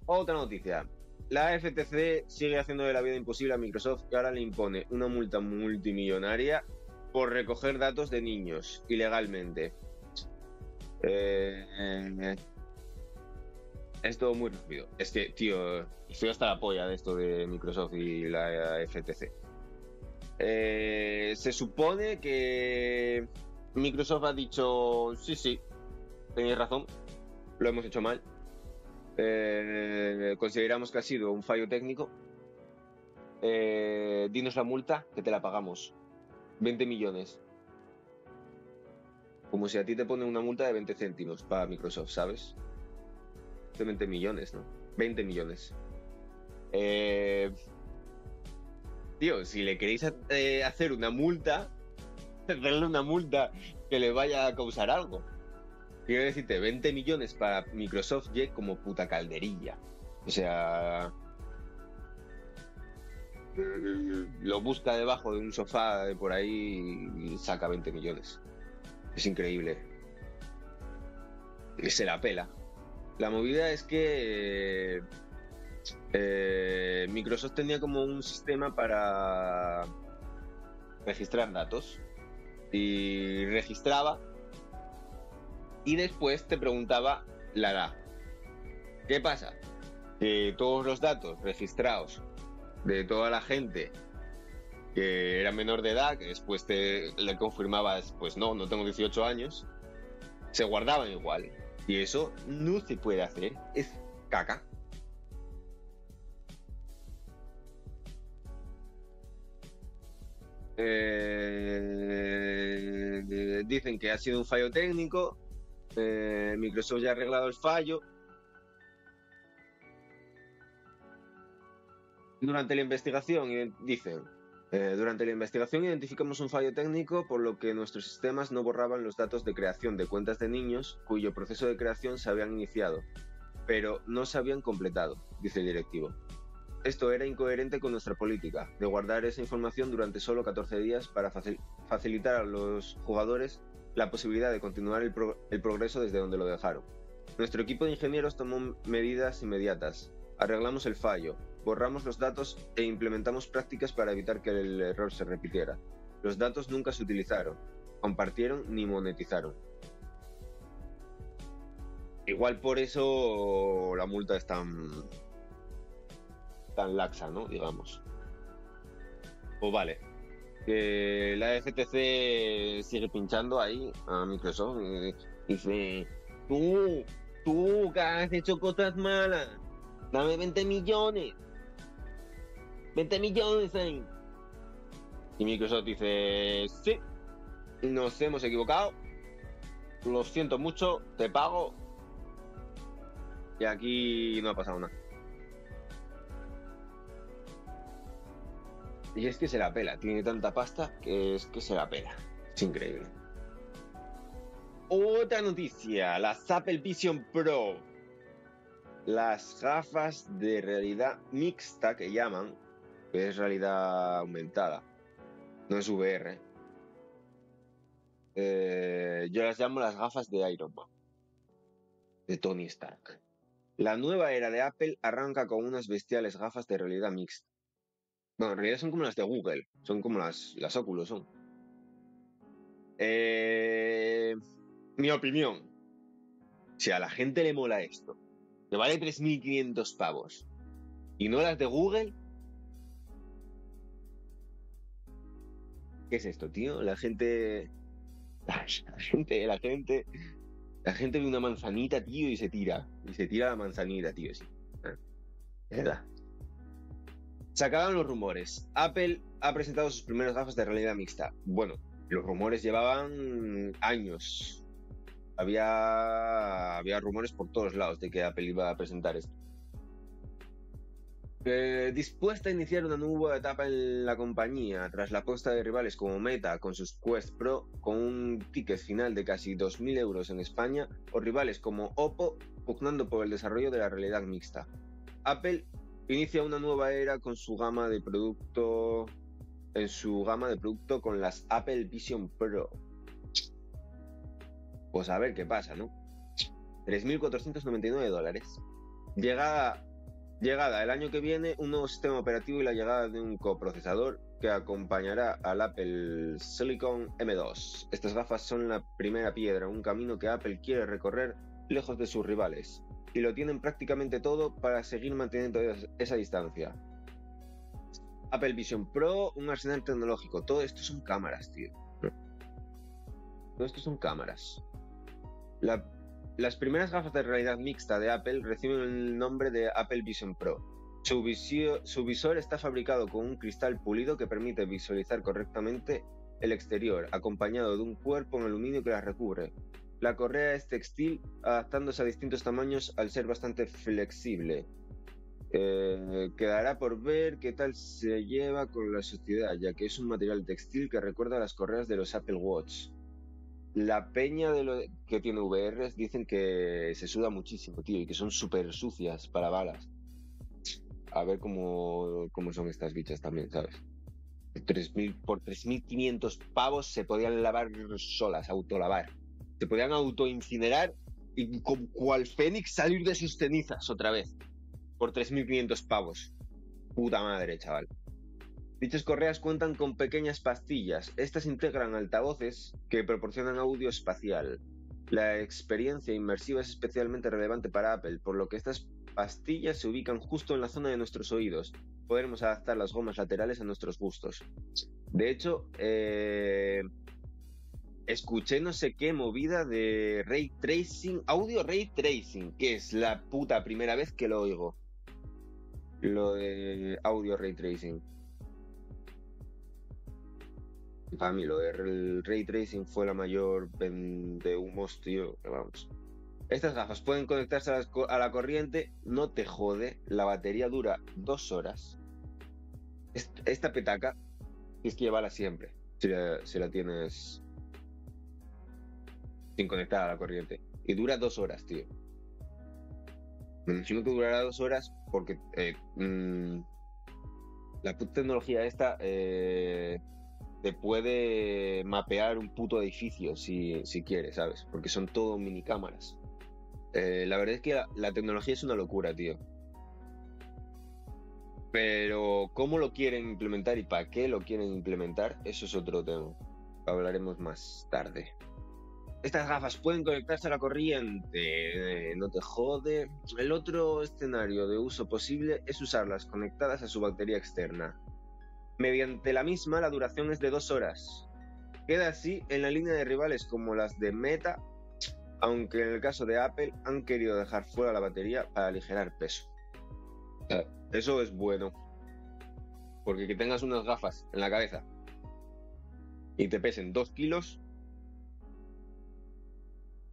S2: Otra noticia. La FTC sigue haciendo de la vida imposible a Microsoft que ahora le impone una multa multimillonaria por recoger datos de niños ilegalmente. Eh, eh, es todo muy rápido. Es que, tío, estoy hasta la polla de esto de Microsoft y la FTC. Eh, se supone que Microsoft ha dicho, sí, sí, tenéis razón, lo hemos hecho mal. Consideramos que ha sido un fallo técnico. Dinos la multa que te la pagamos. 20 millones. Como si a ti te ponen una multa de 20 céntimos para Microsoft, ¿sabes? De 20 millones, ¿no? 20 millones. Eh, tío, si le queréis eh, hacer una multa, hacerle una multa que le vaya a causar algo. Quiero decirte, 20 millones para Microsoft y como puta calderilla. O sea. Lo busca debajo de un sofá de por ahí y saca 20 millones. Es increíble. Y se la pela. La movida es que. eh, Microsoft tenía como un sistema para registrar datos. Y registraba y después te preguntaba la edad. ¿Qué pasa? Que todos los datos registrados de toda la gente que era menor de edad, que después te le confirmabas, pues no, no tengo 18 años, se guardaban igual. Y eso no se puede hacer, es caca. Eh, dicen que ha sido un fallo técnico. eh, Microsoft ya ha arreglado el fallo. Durante la investigación eh, dicen, Eh, durante la investigación identificamos un fallo técnico por lo que nuestros sistemas no borraban los datos de creación de cuentas de niños cuyo proceso de creación se habían iniciado, pero no se habían completado, dice el directivo. Esto era incoherente con nuestra política de guardar esa información durante solo 14 días para facil- facilitar a los jugadores la posibilidad de continuar el, pro- el progreso desde donde lo dejaron. Nuestro equipo de ingenieros tomó medidas inmediatas. Arreglamos el fallo, borramos los datos e implementamos prácticas para evitar que el error se repitiera. Los datos nunca se utilizaron, compartieron ni monetizaron. Igual por eso la multa es tan tan laxa, ¿no? Digamos. Pues vale. Que la FTC sigue pinchando ahí a Microsoft y dice, tú, tú que has hecho cosas malas, dame 20 millones. 20 millones ahí. Y Microsoft dice, sí, nos hemos equivocado. Lo siento mucho, te pago. Y aquí no ha pasado nada. Y es que se la pela, tiene tanta pasta que es que se la pela. Es increíble. Otra noticia, las Apple Vision Pro. Las gafas de realidad mixta que llaman, es realidad aumentada, no es VR. Eh, yo las llamo las gafas de Iron Man, de Tony Stark. La nueva era de Apple arranca con unas bestiales gafas de realidad mixta. Bueno, en realidad son como las de Google, son como las, las son. Eh, mi opinión, si a la gente le mola esto, que vale 3.500 pavos, y no las de Google, ¿qué es esto, tío? La gente, la gente, la gente, la gente ve una manzanita, tío, y se tira, y se tira la manzanita, tío, sí. Ah, Es. Se acaban los rumores. Apple ha presentado sus primeras gafas de realidad mixta. Bueno, los rumores llevaban años. Había, había rumores por todos lados de que Apple iba a presentar esto. Eh, dispuesta a iniciar una nueva etapa en la compañía tras la apuesta de rivales como Meta con sus Quest Pro con un ticket final de casi 2.000 euros en España o rivales como Oppo pugnando por el desarrollo de la realidad mixta. Apple inicia una nueva era con su gama de producto en su gama de producto con las Apple Vision Pro. Pues a ver qué pasa, ¿no? 3.499 dólares. Llegada, llegada el año que viene un nuevo sistema operativo y la llegada de un coprocesador que acompañará al Apple Silicon M2. Estas gafas son la primera piedra, un camino que Apple quiere recorrer lejos de sus rivales y lo tienen prácticamente todo para seguir manteniendo es- esa distancia. Apple Vision Pro, un arsenal tecnológico. Todo esto son cámaras, tío. Todo esto son cámaras. La- las primeras gafas de realidad mixta de Apple reciben el nombre de Apple Vision Pro. Su, visor está fabricado con un cristal pulido que permite visualizar correctamente el exterior, acompañado de un cuerpo en aluminio que las recubre. La correa es textil, adaptándose a distintos tamaños al ser bastante flexible. Eh, quedará por ver qué tal se lleva con la sociedad, ya que es un material textil que recuerda a las correas de los Apple Watch. La peña de lo que tiene VRs dicen que se suda muchísimo, tío, y que son súper sucias para balas. A ver cómo, cómo son estas bichas también, ¿sabes? 3.000 por 3.500 pavos se podían lavar solas, autolavar. Se podían autoincinerar y con cual Fénix salir de sus cenizas otra vez. Por 3.500 pavos. Puta madre, chaval. Dichas correas cuentan con pequeñas pastillas. Estas integran altavoces que proporcionan audio espacial. La experiencia inmersiva es especialmente relevante para Apple, por lo que estas pastillas se ubican justo en la zona de nuestros oídos. Podremos adaptar las gomas laterales a nuestros gustos. De hecho, eh, escuché no sé qué movida de ray tracing, audio ray tracing, que es la puta primera vez que lo oigo. Lo de audio ray tracing. Para mí lo del ray tracing fue la mayor de humos, tío, vamos. Estas gafas pueden conectarse a, co- a la corriente, no te jode, la batería dura dos horas. Est- Esta petaca Tienes que llevarla siempre, si la, si la tienes sin conectar a la corriente. Y dura dos horas, tío. Me imagino que durará dos horas porque eh, mm, la puta tecnología esta eh, te puede mapear un puto edificio si, si quieres, ¿sabes? Porque son todo mini cámaras. Eh, la verdad es que la, la tecnología es una locura, tío. Pero cómo lo quieren implementar y para qué lo quieren implementar, eso es otro tema. Hablaremos más tarde. Estas gafas pueden conectarse a la corriente, eh, no te jode. El otro escenario de uso posible es usarlas conectadas a su batería externa. Mediante la misma, la duración es de dos horas. Queda así en la línea de rivales como las de Meta, aunque en el caso de Apple han querido dejar fuera la batería para aligerar peso. Eso es bueno. Porque que tengas unas gafas en la cabeza y te pesen dos kilos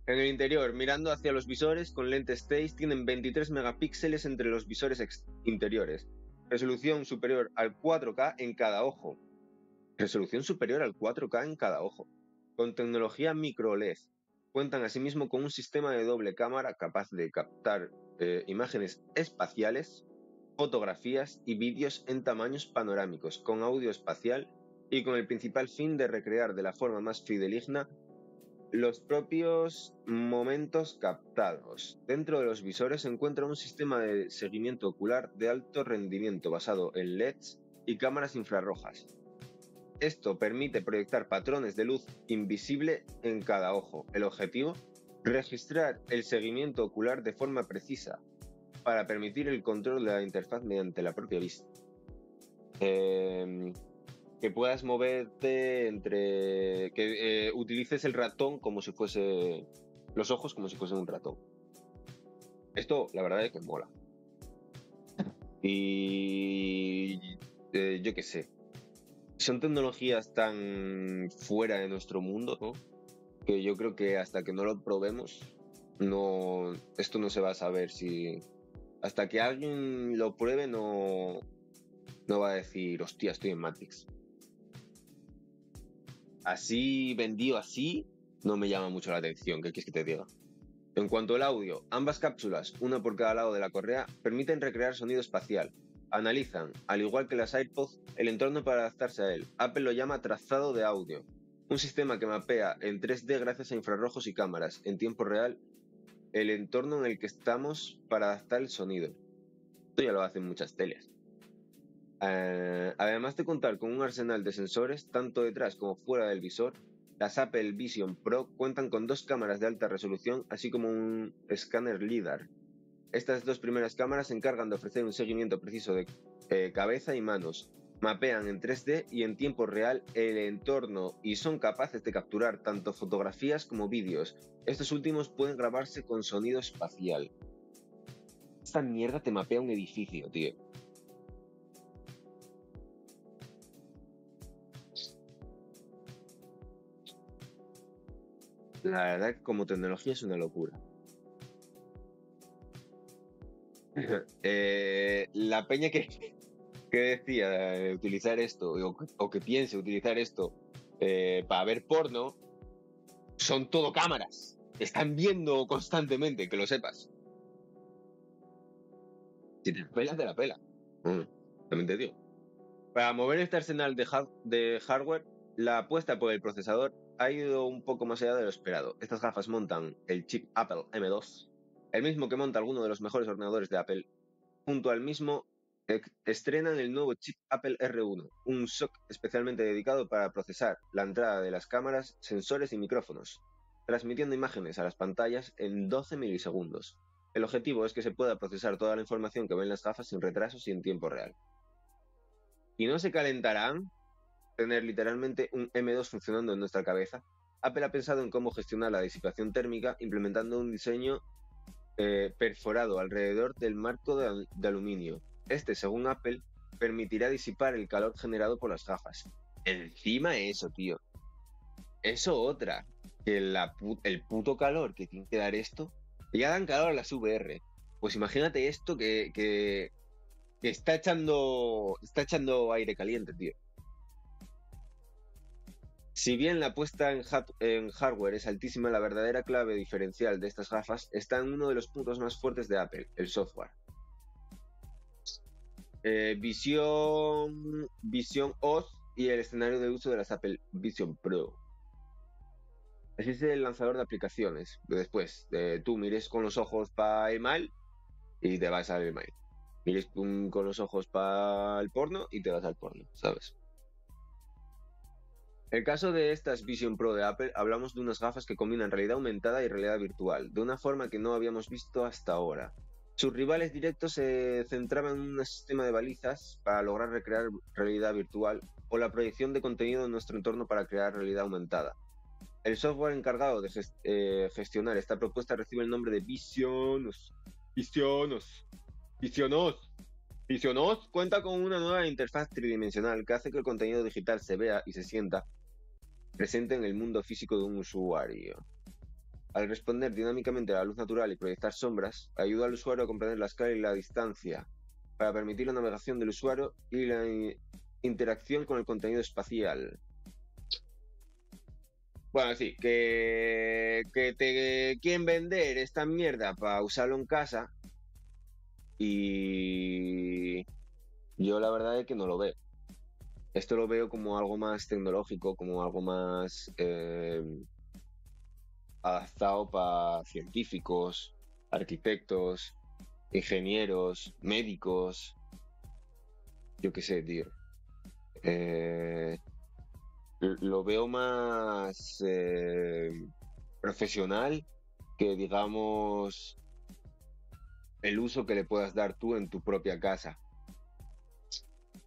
S2: en el interior, mirando hacia los visores con lentes Zeiss, tienen 23 megapíxeles entre los visores interiores. Resolución superior al 4K en cada ojo. Resolución superior al 4K en cada ojo. Con tecnología micro LED. Cuentan asimismo con un sistema de doble cámara capaz de captar eh, imágenes espaciales, fotografías y vídeos en tamaños panorámicos, con audio espacial y con el principal fin de recrear de la forma más fideligna los propios momentos captados. Dentro de los visores se encuentra un sistema de seguimiento ocular de alto rendimiento basado en LEDs y cámaras infrarrojas. Esto permite proyectar patrones de luz invisible en cada ojo. El objetivo, registrar el seguimiento ocular de forma precisa para permitir el control de la interfaz mediante la propia vista. Em, que puedas moverte entre. que eh, utilices el ratón como si fuese. los ojos como si fuesen un ratón. Esto, la verdad es que mola. Y. eh, yo qué sé. Son tecnologías tan fuera de nuestro mundo, ¿no? Que yo creo que hasta que no lo probemos, no. Esto no se va a saber si. Hasta que alguien lo pruebe, no. No va a decir, hostia, estoy en Matrix así vendido así, no me llama mucho la atención. ¿Qué quieres que te diga? En cuanto al audio, ambas cápsulas, una por cada lado de la correa, permiten recrear sonido espacial. Analizan, al igual que las AirPods, el entorno para adaptarse a él. Apple lo llama trazado de audio, un sistema que mapea en 3D gracias a infrarrojos y cámaras, en tiempo real, el entorno en el que estamos para adaptar el sonido. Esto ya lo hacen muchas teles. Eh, además de contar con un arsenal de sensores, tanto detrás como fuera del visor, las Apple Vision Pro cuentan con dos cámaras de alta resolución, así como un escáner LIDAR. Estas dos primeras cámaras se encargan de ofrecer un seguimiento preciso de eh, cabeza y manos, mapean en 3D y en tiempo real el entorno y son capaces de capturar tanto fotografías como vídeos. Estos últimos pueden grabarse con sonido espacial. Esta mierda te mapea un edificio, tío. La verdad, como tecnología es una locura. Eh, la peña que, que decía de utilizar esto, o, que piense utilizar esto eh, para ver porno, son todo cámaras. Están viendo constantemente, que lo sepas. Si te la pelas, te la pela. Mm, también te digo. Para mover este arsenal de hardware, la apuesta por el procesador ha ido un poco más allá de lo esperado. Estas gafas montan el chip Apple M2, el mismo que monta alguno de los mejores ordenadores de Apple. Junto al mismo, ex- estrenan el nuevo chip Apple R1, un SoC especialmente dedicado para procesar la entrada de las cámaras, sensores y micrófonos, transmitiendo imágenes a las pantallas en 12 milisegundos. El objetivo es que se pueda procesar toda la información que ven las gafas sin retrasos y en tiempo real. ¿Y no se calentarán tener literalmente un M2 funcionando en nuestra cabeza? Apple ha pensado en cómo gestionar la disipación térmica implementando un diseño eh, perforado alrededor del marco de, al- de aluminio. Este, según Apple, permitirá disipar el calor generado por las gafas. Encima eso, tío. Eso otra. Que el puto calor que tiene que dar esto. Ya dan calor a las VR. Pues imagínate esto que, que está echando. Está echando aire caliente, tío. Si bien la apuesta en, hardware es altísima, la verdadera clave diferencial de estas gafas está en uno de los puntos más fuertes de Apple, el software. Eh, Visión, Visión OS y el escenario de uso de las Apple Vision Pro. Así es el lanzador de aplicaciones. Después, tú mires con los ojos para el mal y te vas al mail. Mires con los ojos para el porno y te vas al porno, ¿sabes? El caso de estas Vision Pro de Apple, hablamos de unas gafas que combinan realidad aumentada y realidad virtual, de una forma que no habíamos visto hasta ahora. Sus rivales directos se centraban en un sistema de balizas para lograr recrear realidad virtual o la proyección de contenido en nuestro entorno para crear realidad aumentada. El software encargado de eh, gestionar esta propuesta recibe el nombre de Visionos. Visionos. Visionos. Visionos cuenta con una nueva interfaz tridimensional que hace que el contenido digital se vea y se sienta presente en el mundo físico de un usuario. Al responder dinámicamente a la luz natural y proyectar sombras, ayuda al usuario a comprender la escala y la distancia para permitir la navegación del usuario y la interacción con el contenido espacial. Bueno, sí, que, que te quieren vender esta mierda para usarlo en casa y yo la verdad es que no lo veo. Esto lo veo como algo más tecnológico, como algo más eh, adaptado para científicos, arquitectos, ingenieros, médicos. Yo qué sé, tío. Eh, lo veo más eh, profesional que, digamos, el uso que le puedas dar tú en tu propia casa.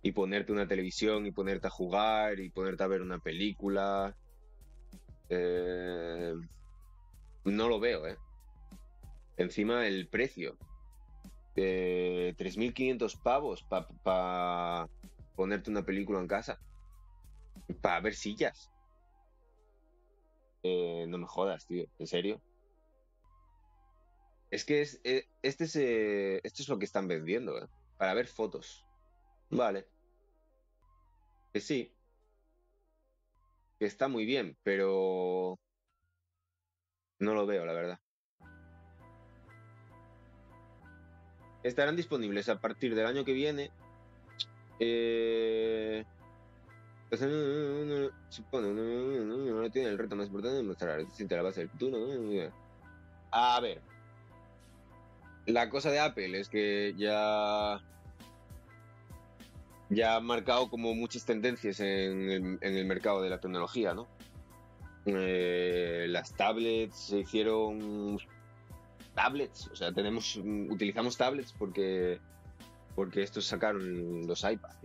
S2: Y ponerte una televisión y ponerte a jugar y ponerte a ver una película. Eh, no lo veo, ¿eh? Encima el precio. Eh, 3.500 pavos para ponerte una película en casa. Para ver sillas. Eh, no me jodas, tío. ¿En serio? Es que es, eh, este es, esto es lo que están vendiendo, ¿eh? Para ver fotos. Vale. Que sí. Que está muy bien, pero no lo veo, la verdad. Estarán disponibles a partir del año que viene. Eh... Supone, no tiene el reto más importante de mostrar si te la base del futuro. A ver. La cosa de Apple es que ya ya ha marcado como muchas tendencias en el, en el mercado de la tecnología, ¿no? Eh, las tablets se hicieron tablets, o sea, tenemos utilizamos tablets porque porque estos sacaron los iPads,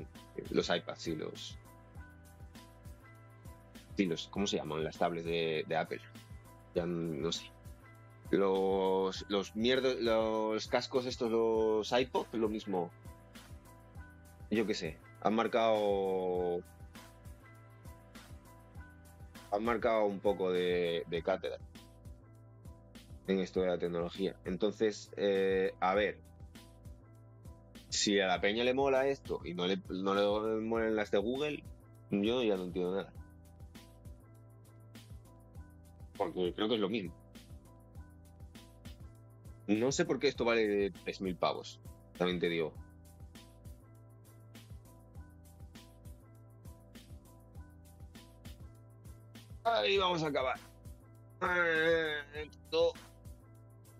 S2: los iPads sí, los sí, los ¿cómo se llaman las tablets de, de Apple? Ya no sé. Los los mierdos, los cascos estos los iPod, lo mismo. Yo qué sé, han marcado han marcado un poco de, cátedra en esto de la tecnología. Entonces, eh, a ver, si a la peña le mola esto y no le, no le molan las de Google, yo ya no entiendo nada. Porque creo que es lo mismo. No sé por qué esto vale 3.000 pavos, también te digo. Ahí vamos a acabar. Eh, do-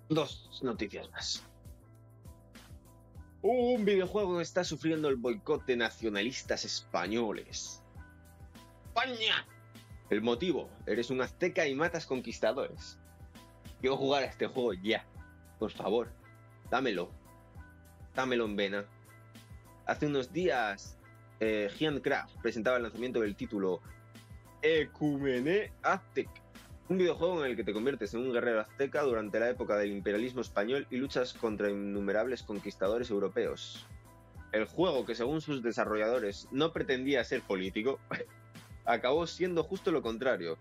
S2: dos noticias más. Un videojuego está sufriendo el boicot de nacionalistas españoles. ¡España! El motivo, eres un azteca y matas conquistadores. Quiero jugar a este juego ya. Por favor, dámelo. Dámelo en vena. Hace unos días, eh, presentaba el lanzamiento del título Ecumene Aztec, un videojuego en el que te conviertes en un guerrero azteca durante la época del imperialismo español y luchas contra innumerables conquistadores europeos. El juego, que según sus desarrolladores no pretendía ser político, acabó siendo justo lo contrario,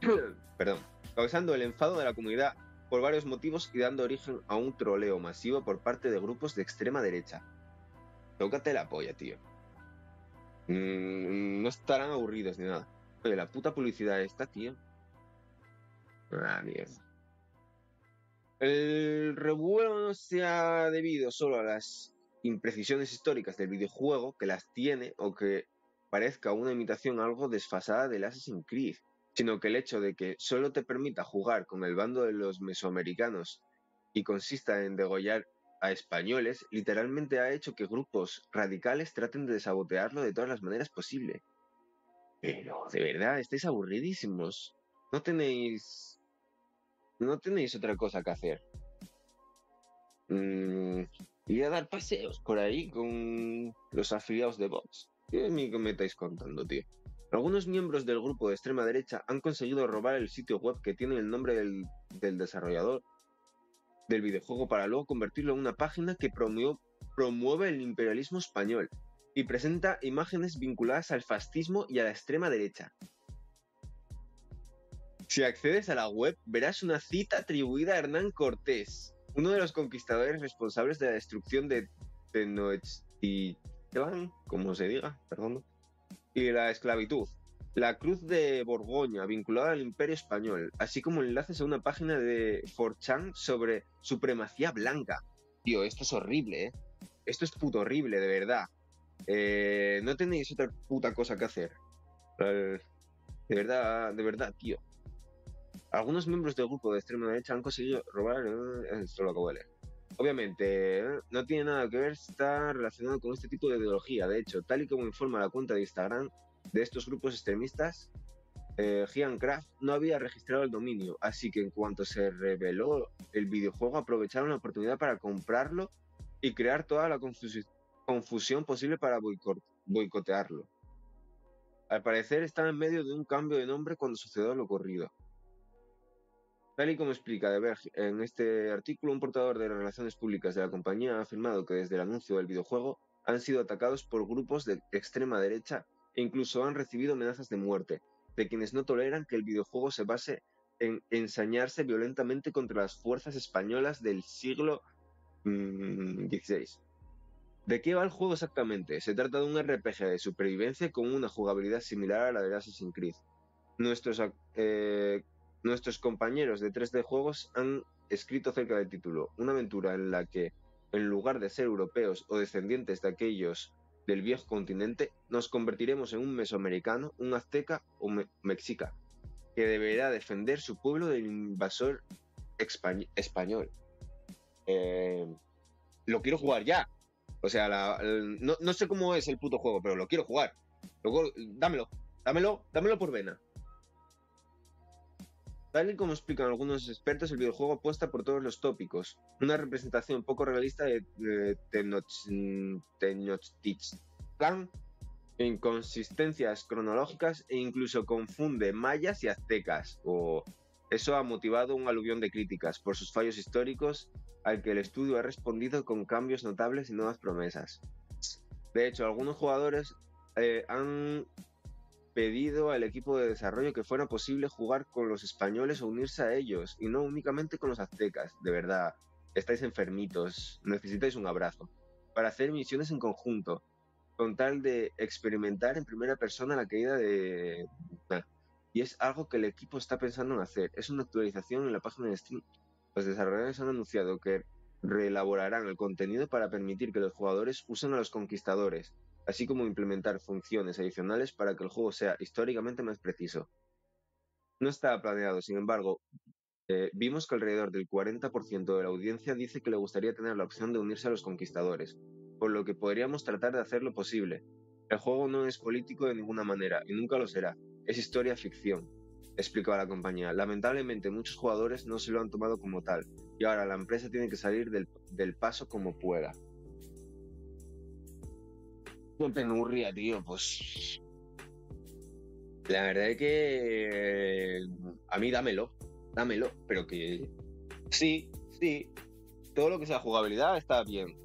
S2: perdón, causando el enfado de la comunidad por varios motivos y dando origen a un troleo masivo por parte de grupos de extrema derecha. Tócate la polla, tío. Mm, no estarán aburridos ni nada. Oye, la puta publicidad esta, tío. Ah, mierda. El revuelo no se ha debido solo a las imprecisiones históricas del videojuego, que las tiene, o que parezca una imitación algo desfasada del Assassin's Creed, sino que el hecho de que solo te permita jugar con el bando de los mesoamericanos y consista en degollar a españoles, literalmente ha hecho que grupos radicales traten de sabotearlo de todas las maneras posibles. Pero, de verdad, estáis aburridísimos. No tenéis... No tenéis otra cosa que hacer. Mm, ir a dar paseos por ahí con los afiliados de Vox. ¿Qué me estáis contando, tío? Algunos miembros del grupo de extrema derecha han conseguido robar el sitio web que tiene el nombre del, del desarrollador del videojuego para luego convertirlo en una página que promueve, promueve el imperialismo español y presenta imágenes vinculadas al fascismo y a la extrema derecha. Si accedes a la web, verás una cita atribuida a Hernán Cortés, uno de los conquistadores responsables de la destrucción de Tenochtitlan, como se diga, perdón, y la esclavitud. La Cruz de Borgoña, vinculada al Imperio Español, así como enlaces a una página de 4chan sobre supremacía blanca. Tío, esto es horrible, ¿eh? Esto es puto horrible, de verdad. Eh, no tenéis otra puta cosa que hacer. Eh, de verdad, de verdad, tío. Algunos miembros del grupo de extrema derecha han conseguido robar. Esto lo de leer. Obviamente, eh, no tiene nada que ver, está relacionado con este tipo de ideología. De hecho, tal y como informa la cuenta de Instagram de estos grupos extremistas, eh, Giancraft no había registrado el dominio, así que en cuanto se reveló el videojuego, aprovecharon la oportunidad para comprarlo y crear toda la confusi- confusión posible para boicot- boicotearlo. Al parecer estaba en medio de un cambio de nombre cuando sucedió lo ocurrido. Tal y como explica De Berg en este artículo, un portador de relaciones públicas de la compañía ha afirmado que desde el anuncio del videojuego han sido atacados por grupos de extrema derecha e incluso han recibido amenazas de muerte de quienes no toleran que el videojuego se base en ensañarse violentamente contra las fuerzas españolas del siglo mm, XVI. ¿De qué va el juego exactamente? Se trata de un RPG de supervivencia con una jugabilidad similar a la de Assassin's Creed. Nuestros, eh, compañeros de 3D Juegos han escrito acerca del título, una aventura en la que, en lugar de ser europeos o descendientes de aquellos del viejo continente, nos convertiremos en un mesoamericano, un azteca o me- mexica, que deberá defender su pueblo del invasor español. Eh, lo quiero jugar ya. O sea, la- no, no sé cómo es el puto juego, pero lo quiero jugar. Luego, dámelo, dámelo, por vena. Tal y como explican algunos expertos, el videojuego apuesta por todos los tópicos. Una representación poco realista de, de Tenoch- Tenochtitlan, inconsistencias cronológicas e incluso confunde mayas y aztecas. Eso ha motivado un aluvión de críticas por sus fallos históricos al que el estudio ha respondido con cambios notables y nuevas promesas. De hecho, algunos jugadores eh, han pedido al equipo de desarrollo que fuera posible jugar con los españoles o unirse a ellos, y no únicamente con los aztecas. De verdad, estáis enfermitos, necesitáis un abrazo. Para hacer misiones en conjunto, con tal de experimentar en primera persona la caída de... Y es algo que el equipo está pensando en hacer. Es una actualización en la página de Steam. Los desarrolladores han anunciado que reelaborarán el contenido para permitir que los jugadores usen a los conquistadores, así como implementar funciones adicionales para que el juego sea históricamente más preciso. No estaba planeado, sin embargo, eh, vimos que alrededor del 40% de la audiencia dice que le gustaría tener la opción de unirse a los conquistadores, por lo que podríamos tratar de hacer lo posible. El juego no es político de ninguna manera, y nunca lo será, es historia ficción, explicaba la compañía. Lamentablemente muchos jugadores no se lo han tomado como tal, y ahora la empresa tiene que salir del, del paso como pueda. Qué penurria, tío, pues. La verdad es que. A mí dámelo, dámelo, pero que. Sí, sí. Todo lo que sea jugabilidad está bien.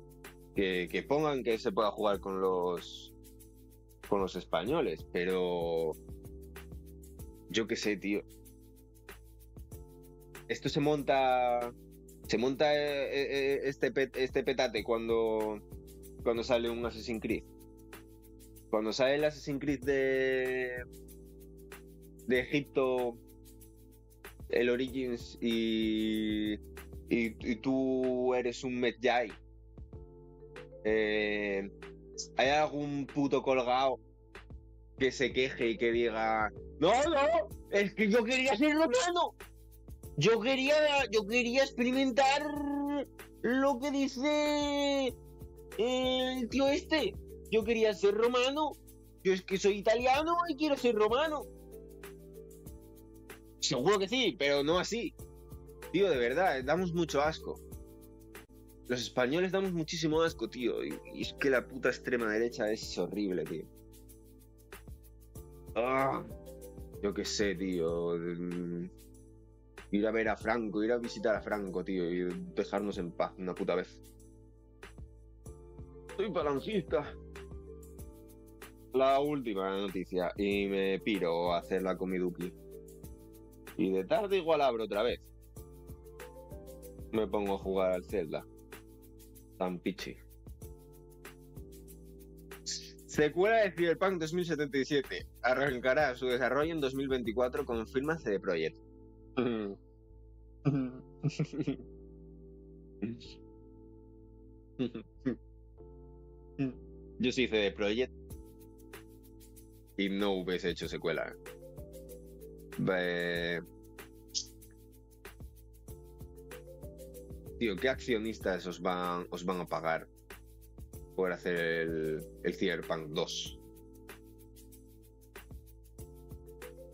S2: Que, que pongan que se pueda jugar con los. con los españoles, pero. Yo qué sé, tío. Esto se monta. Se monta eh, eh, este, pet- este petate cuando. cuando sale un Assassin's Creed cuando sale el Assassin's Creed de de Egipto, el Origins, y, y, tú eres un Medjay, eh, ¿hay algún puto colgado que se queje y que diga, no, no, es que yo quería ser romano? Yo quería, yo quería experimentar lo que dice el tío este. Yo quería ser romano. Yo es que soy italiano y quiero ser romano. Seguro que sí, pero no así. Tío, de verdad, damos mucho asco. Los españoles damos muchísimo asco, tío. Y, y es que la puta extrema derecha es horrible, tío. Ah, yo qué sé, tío. Mm, Ir a ver a Franco, ir a visitar a Franco, tío, y dejarnos en paz una puta vez. Soy falangista. La última noticia. Y me piro a hacer la comiduki. Y de tarde igual abro otra vez. Me pongo a jugar al Zelda. Tan pichi. Secuela de Cyberpunk 2077. Arrancará su desarrollo en 2024 con firma CD Projekt. Yo sí hice de Project y no hubiese hecho secuela. Tío, ¿qué accionistas os van, os van a pagar por hacer el, el Cyberpunk 2?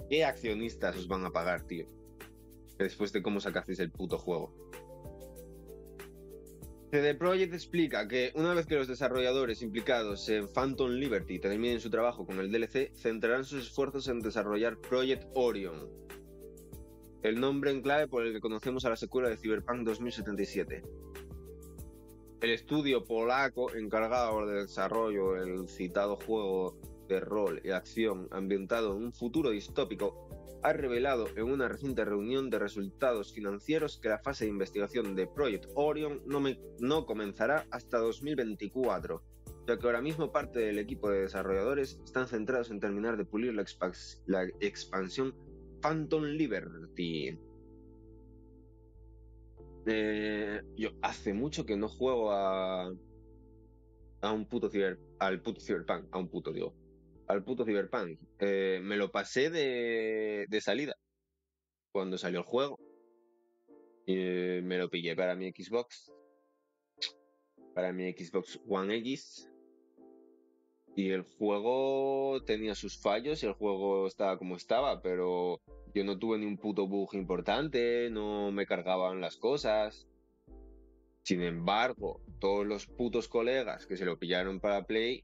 S2: ¿Qué accionistas os van a pagar, tío? Después de cómo sacasteis el puto juego. CD Projekt explica que una vez que los desarrolladores implicados en Phantom Liberty terminen su trabajo con el DLC, centrarán sus esfuerzos en desarrollar Project Orion, el nombre en clave por el que conocemos a la secuela de Cyberpunk 2077. El estudio polaco encargado del desarrollo del citado juego de rol y acción ambientado en un futuro distópico ha revelado en una reciente reunión de resultados financieros que la fase de investigación de Project Orion no, me- no comenzará hasta 2024, ya que ahora mismo parte del equipo de desarrolladores están centrados en terminar de pulir la, expansión Phantom Liberty. Eh, yo hace mucho que no juego a a un puto ciber, al puto Cyberpunk, a un puto digo, al puto Cyberpunk. Eh, me lo pasé de, de salida cuando salió el juego. Eh, me lo pillé para mi Xbox, para mi Xbox One X. Y el juego tenía sus fallos y el juego estaba como estaba, pero yo no tuve ni un puto bug importante, no me cargaban las cosas. Sin embargo, todos los putos colegas que se lo pillaron para Play.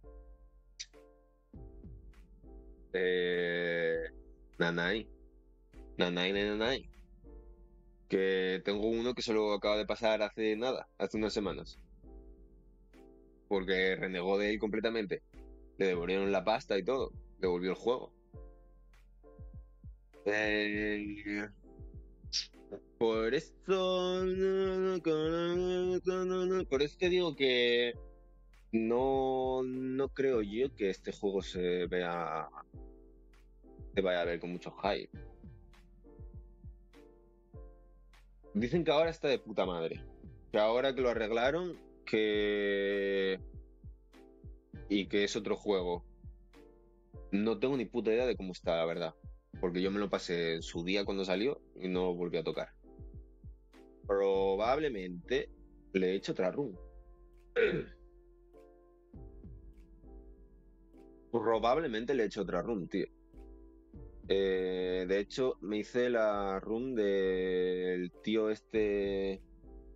S2: Eh, nanay. Nanay, nanay. Que tengo uno que solo acaba de pasar hace nada, hace unas semanas. Porque renegó de él completamente. Le devolvieron la pasta y todo. Devolvió el juego. Eh, por eso. Por eso digo que. No, no creo yo que este juego se vea. Se vaya a ver con mucho hype. Dicen que ahora está de puta madre. Que ahora que lo arreglaron, que. Y que es otro juego. No tengo ni puta idea de cómo está, la verdad. Porque yo me lo pasé su día cuando salió y no volví a tocar. Probablemente le he hecho otra run. Probablemente le he hecho otra run, tío. Eh, de hecho, me hice la run del tío este.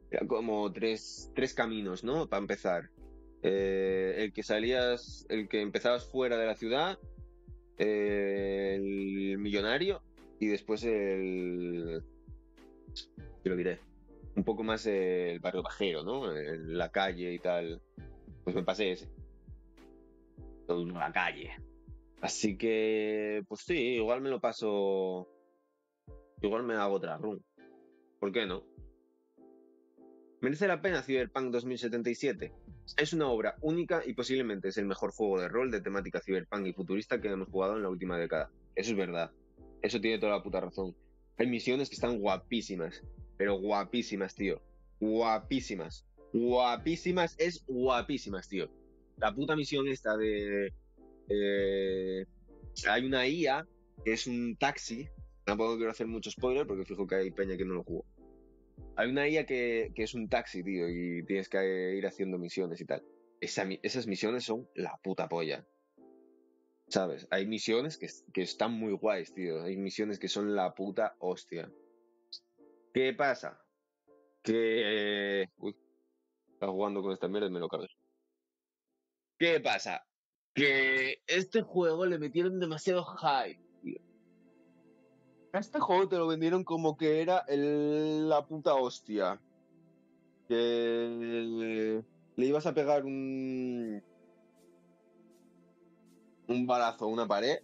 S2: Era como tres, tres caminos, ¿no? Para empezar. Eh, el que salías, el que empezabas fuera de la ciudad, eh, el millonario y después el. Te lo diré. Un poco más el barrio bajero, ¿no? En la calle y tal. Pues me pasé ese. Todo en la calle. Así que, pues sí, igual me lo paso. Igual me hago otra run. ¿Por qué no? ¿Merece la pena Cyberpunk 2077? Es una obra única y posiblemente es el mejor juego de rol de temática cyberpunk y futurista que hemos jugado en la última década. Eso es verdad. Eso tiene toda la puta razón. Hay misiones que están guapísimas, pero guapísimas, tío. Guapísimas. Guapísimas es guapísimas, tío. La puta misión esta de... eh, hay una IA que es un taxi. Tampoco quiero hacer mucho spoiler porque fijo que hay peña que no lo jugó. Hay una IA que, es un taxi, tío, y tienes que ir haciendo misiones y tal. Esas misiones son la puta polla. ¿Sabes? Hay misiones que, que están muy guays, tío. Hay misiones que son la puta hostia. ¿Qué pasa? Que... eh, Uy, está jugando con esta mierda y me lo cargas. ¿Qué pasa? Que este juego le metieron demasiado hype. A este juego te lo vendieron como que era el- la puta hostia. Que le ibas a pegar un. un balazo a una pared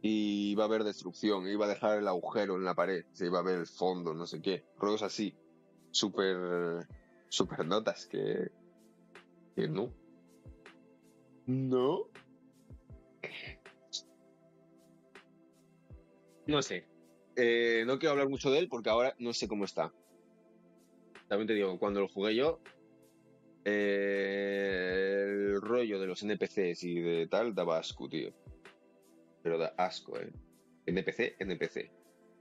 S2: y iba a haber destrucción, iba a dejar el agujero en la pared, se iba a ver el fondo, no sé qué. Juegos así, súper. súper notas que. que no. No. No sé. Eh, no quiero hablar mucho de él porque ahora no sé cómo está. También te digo, cuando lo jugué yo, eh, el rollo de los NPCs y de tal daba asco, tío. Pero da asco, eh. NPC, NPC.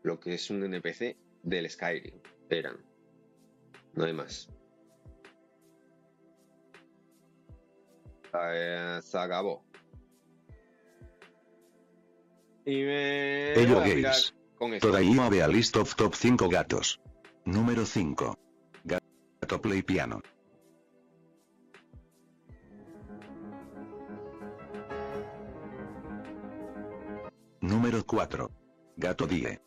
S2: Lo que es un NPC del Skyrim. Eran. No hay más. Eh, se acabó. Y me.
S8: Games.
S2: Con esto.
S8: Todavía ve a List of Top 5 gatos. Número 5. Gato Play Piano. Número 4. Gato Die.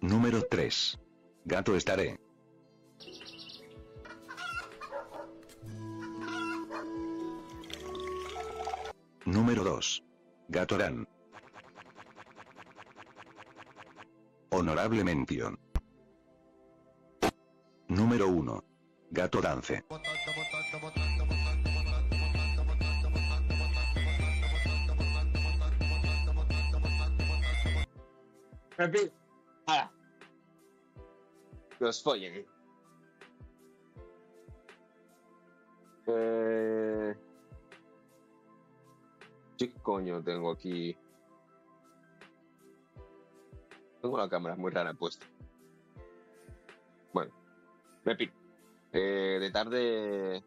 S8: Número 3. Gato Estaré. Número 2. Gatorán. Honorable mención. Número 1. Gato Dance.
S2: Pepi, ¡Hala! Que os follen. Eh... ¿Qué coño tengo aquí? Tengo la cámara muy rara puesta. Bueno, me piro. Eh, de tarde...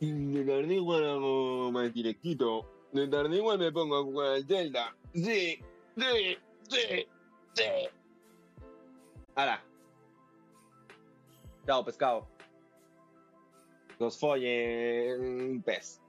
S2: De tarde igual hago más directito. De tarde igual me pongo a jugar al Zelda. Sí, sí, sí, sí. ¡Hala! Chao, pescado. Los follen, pez.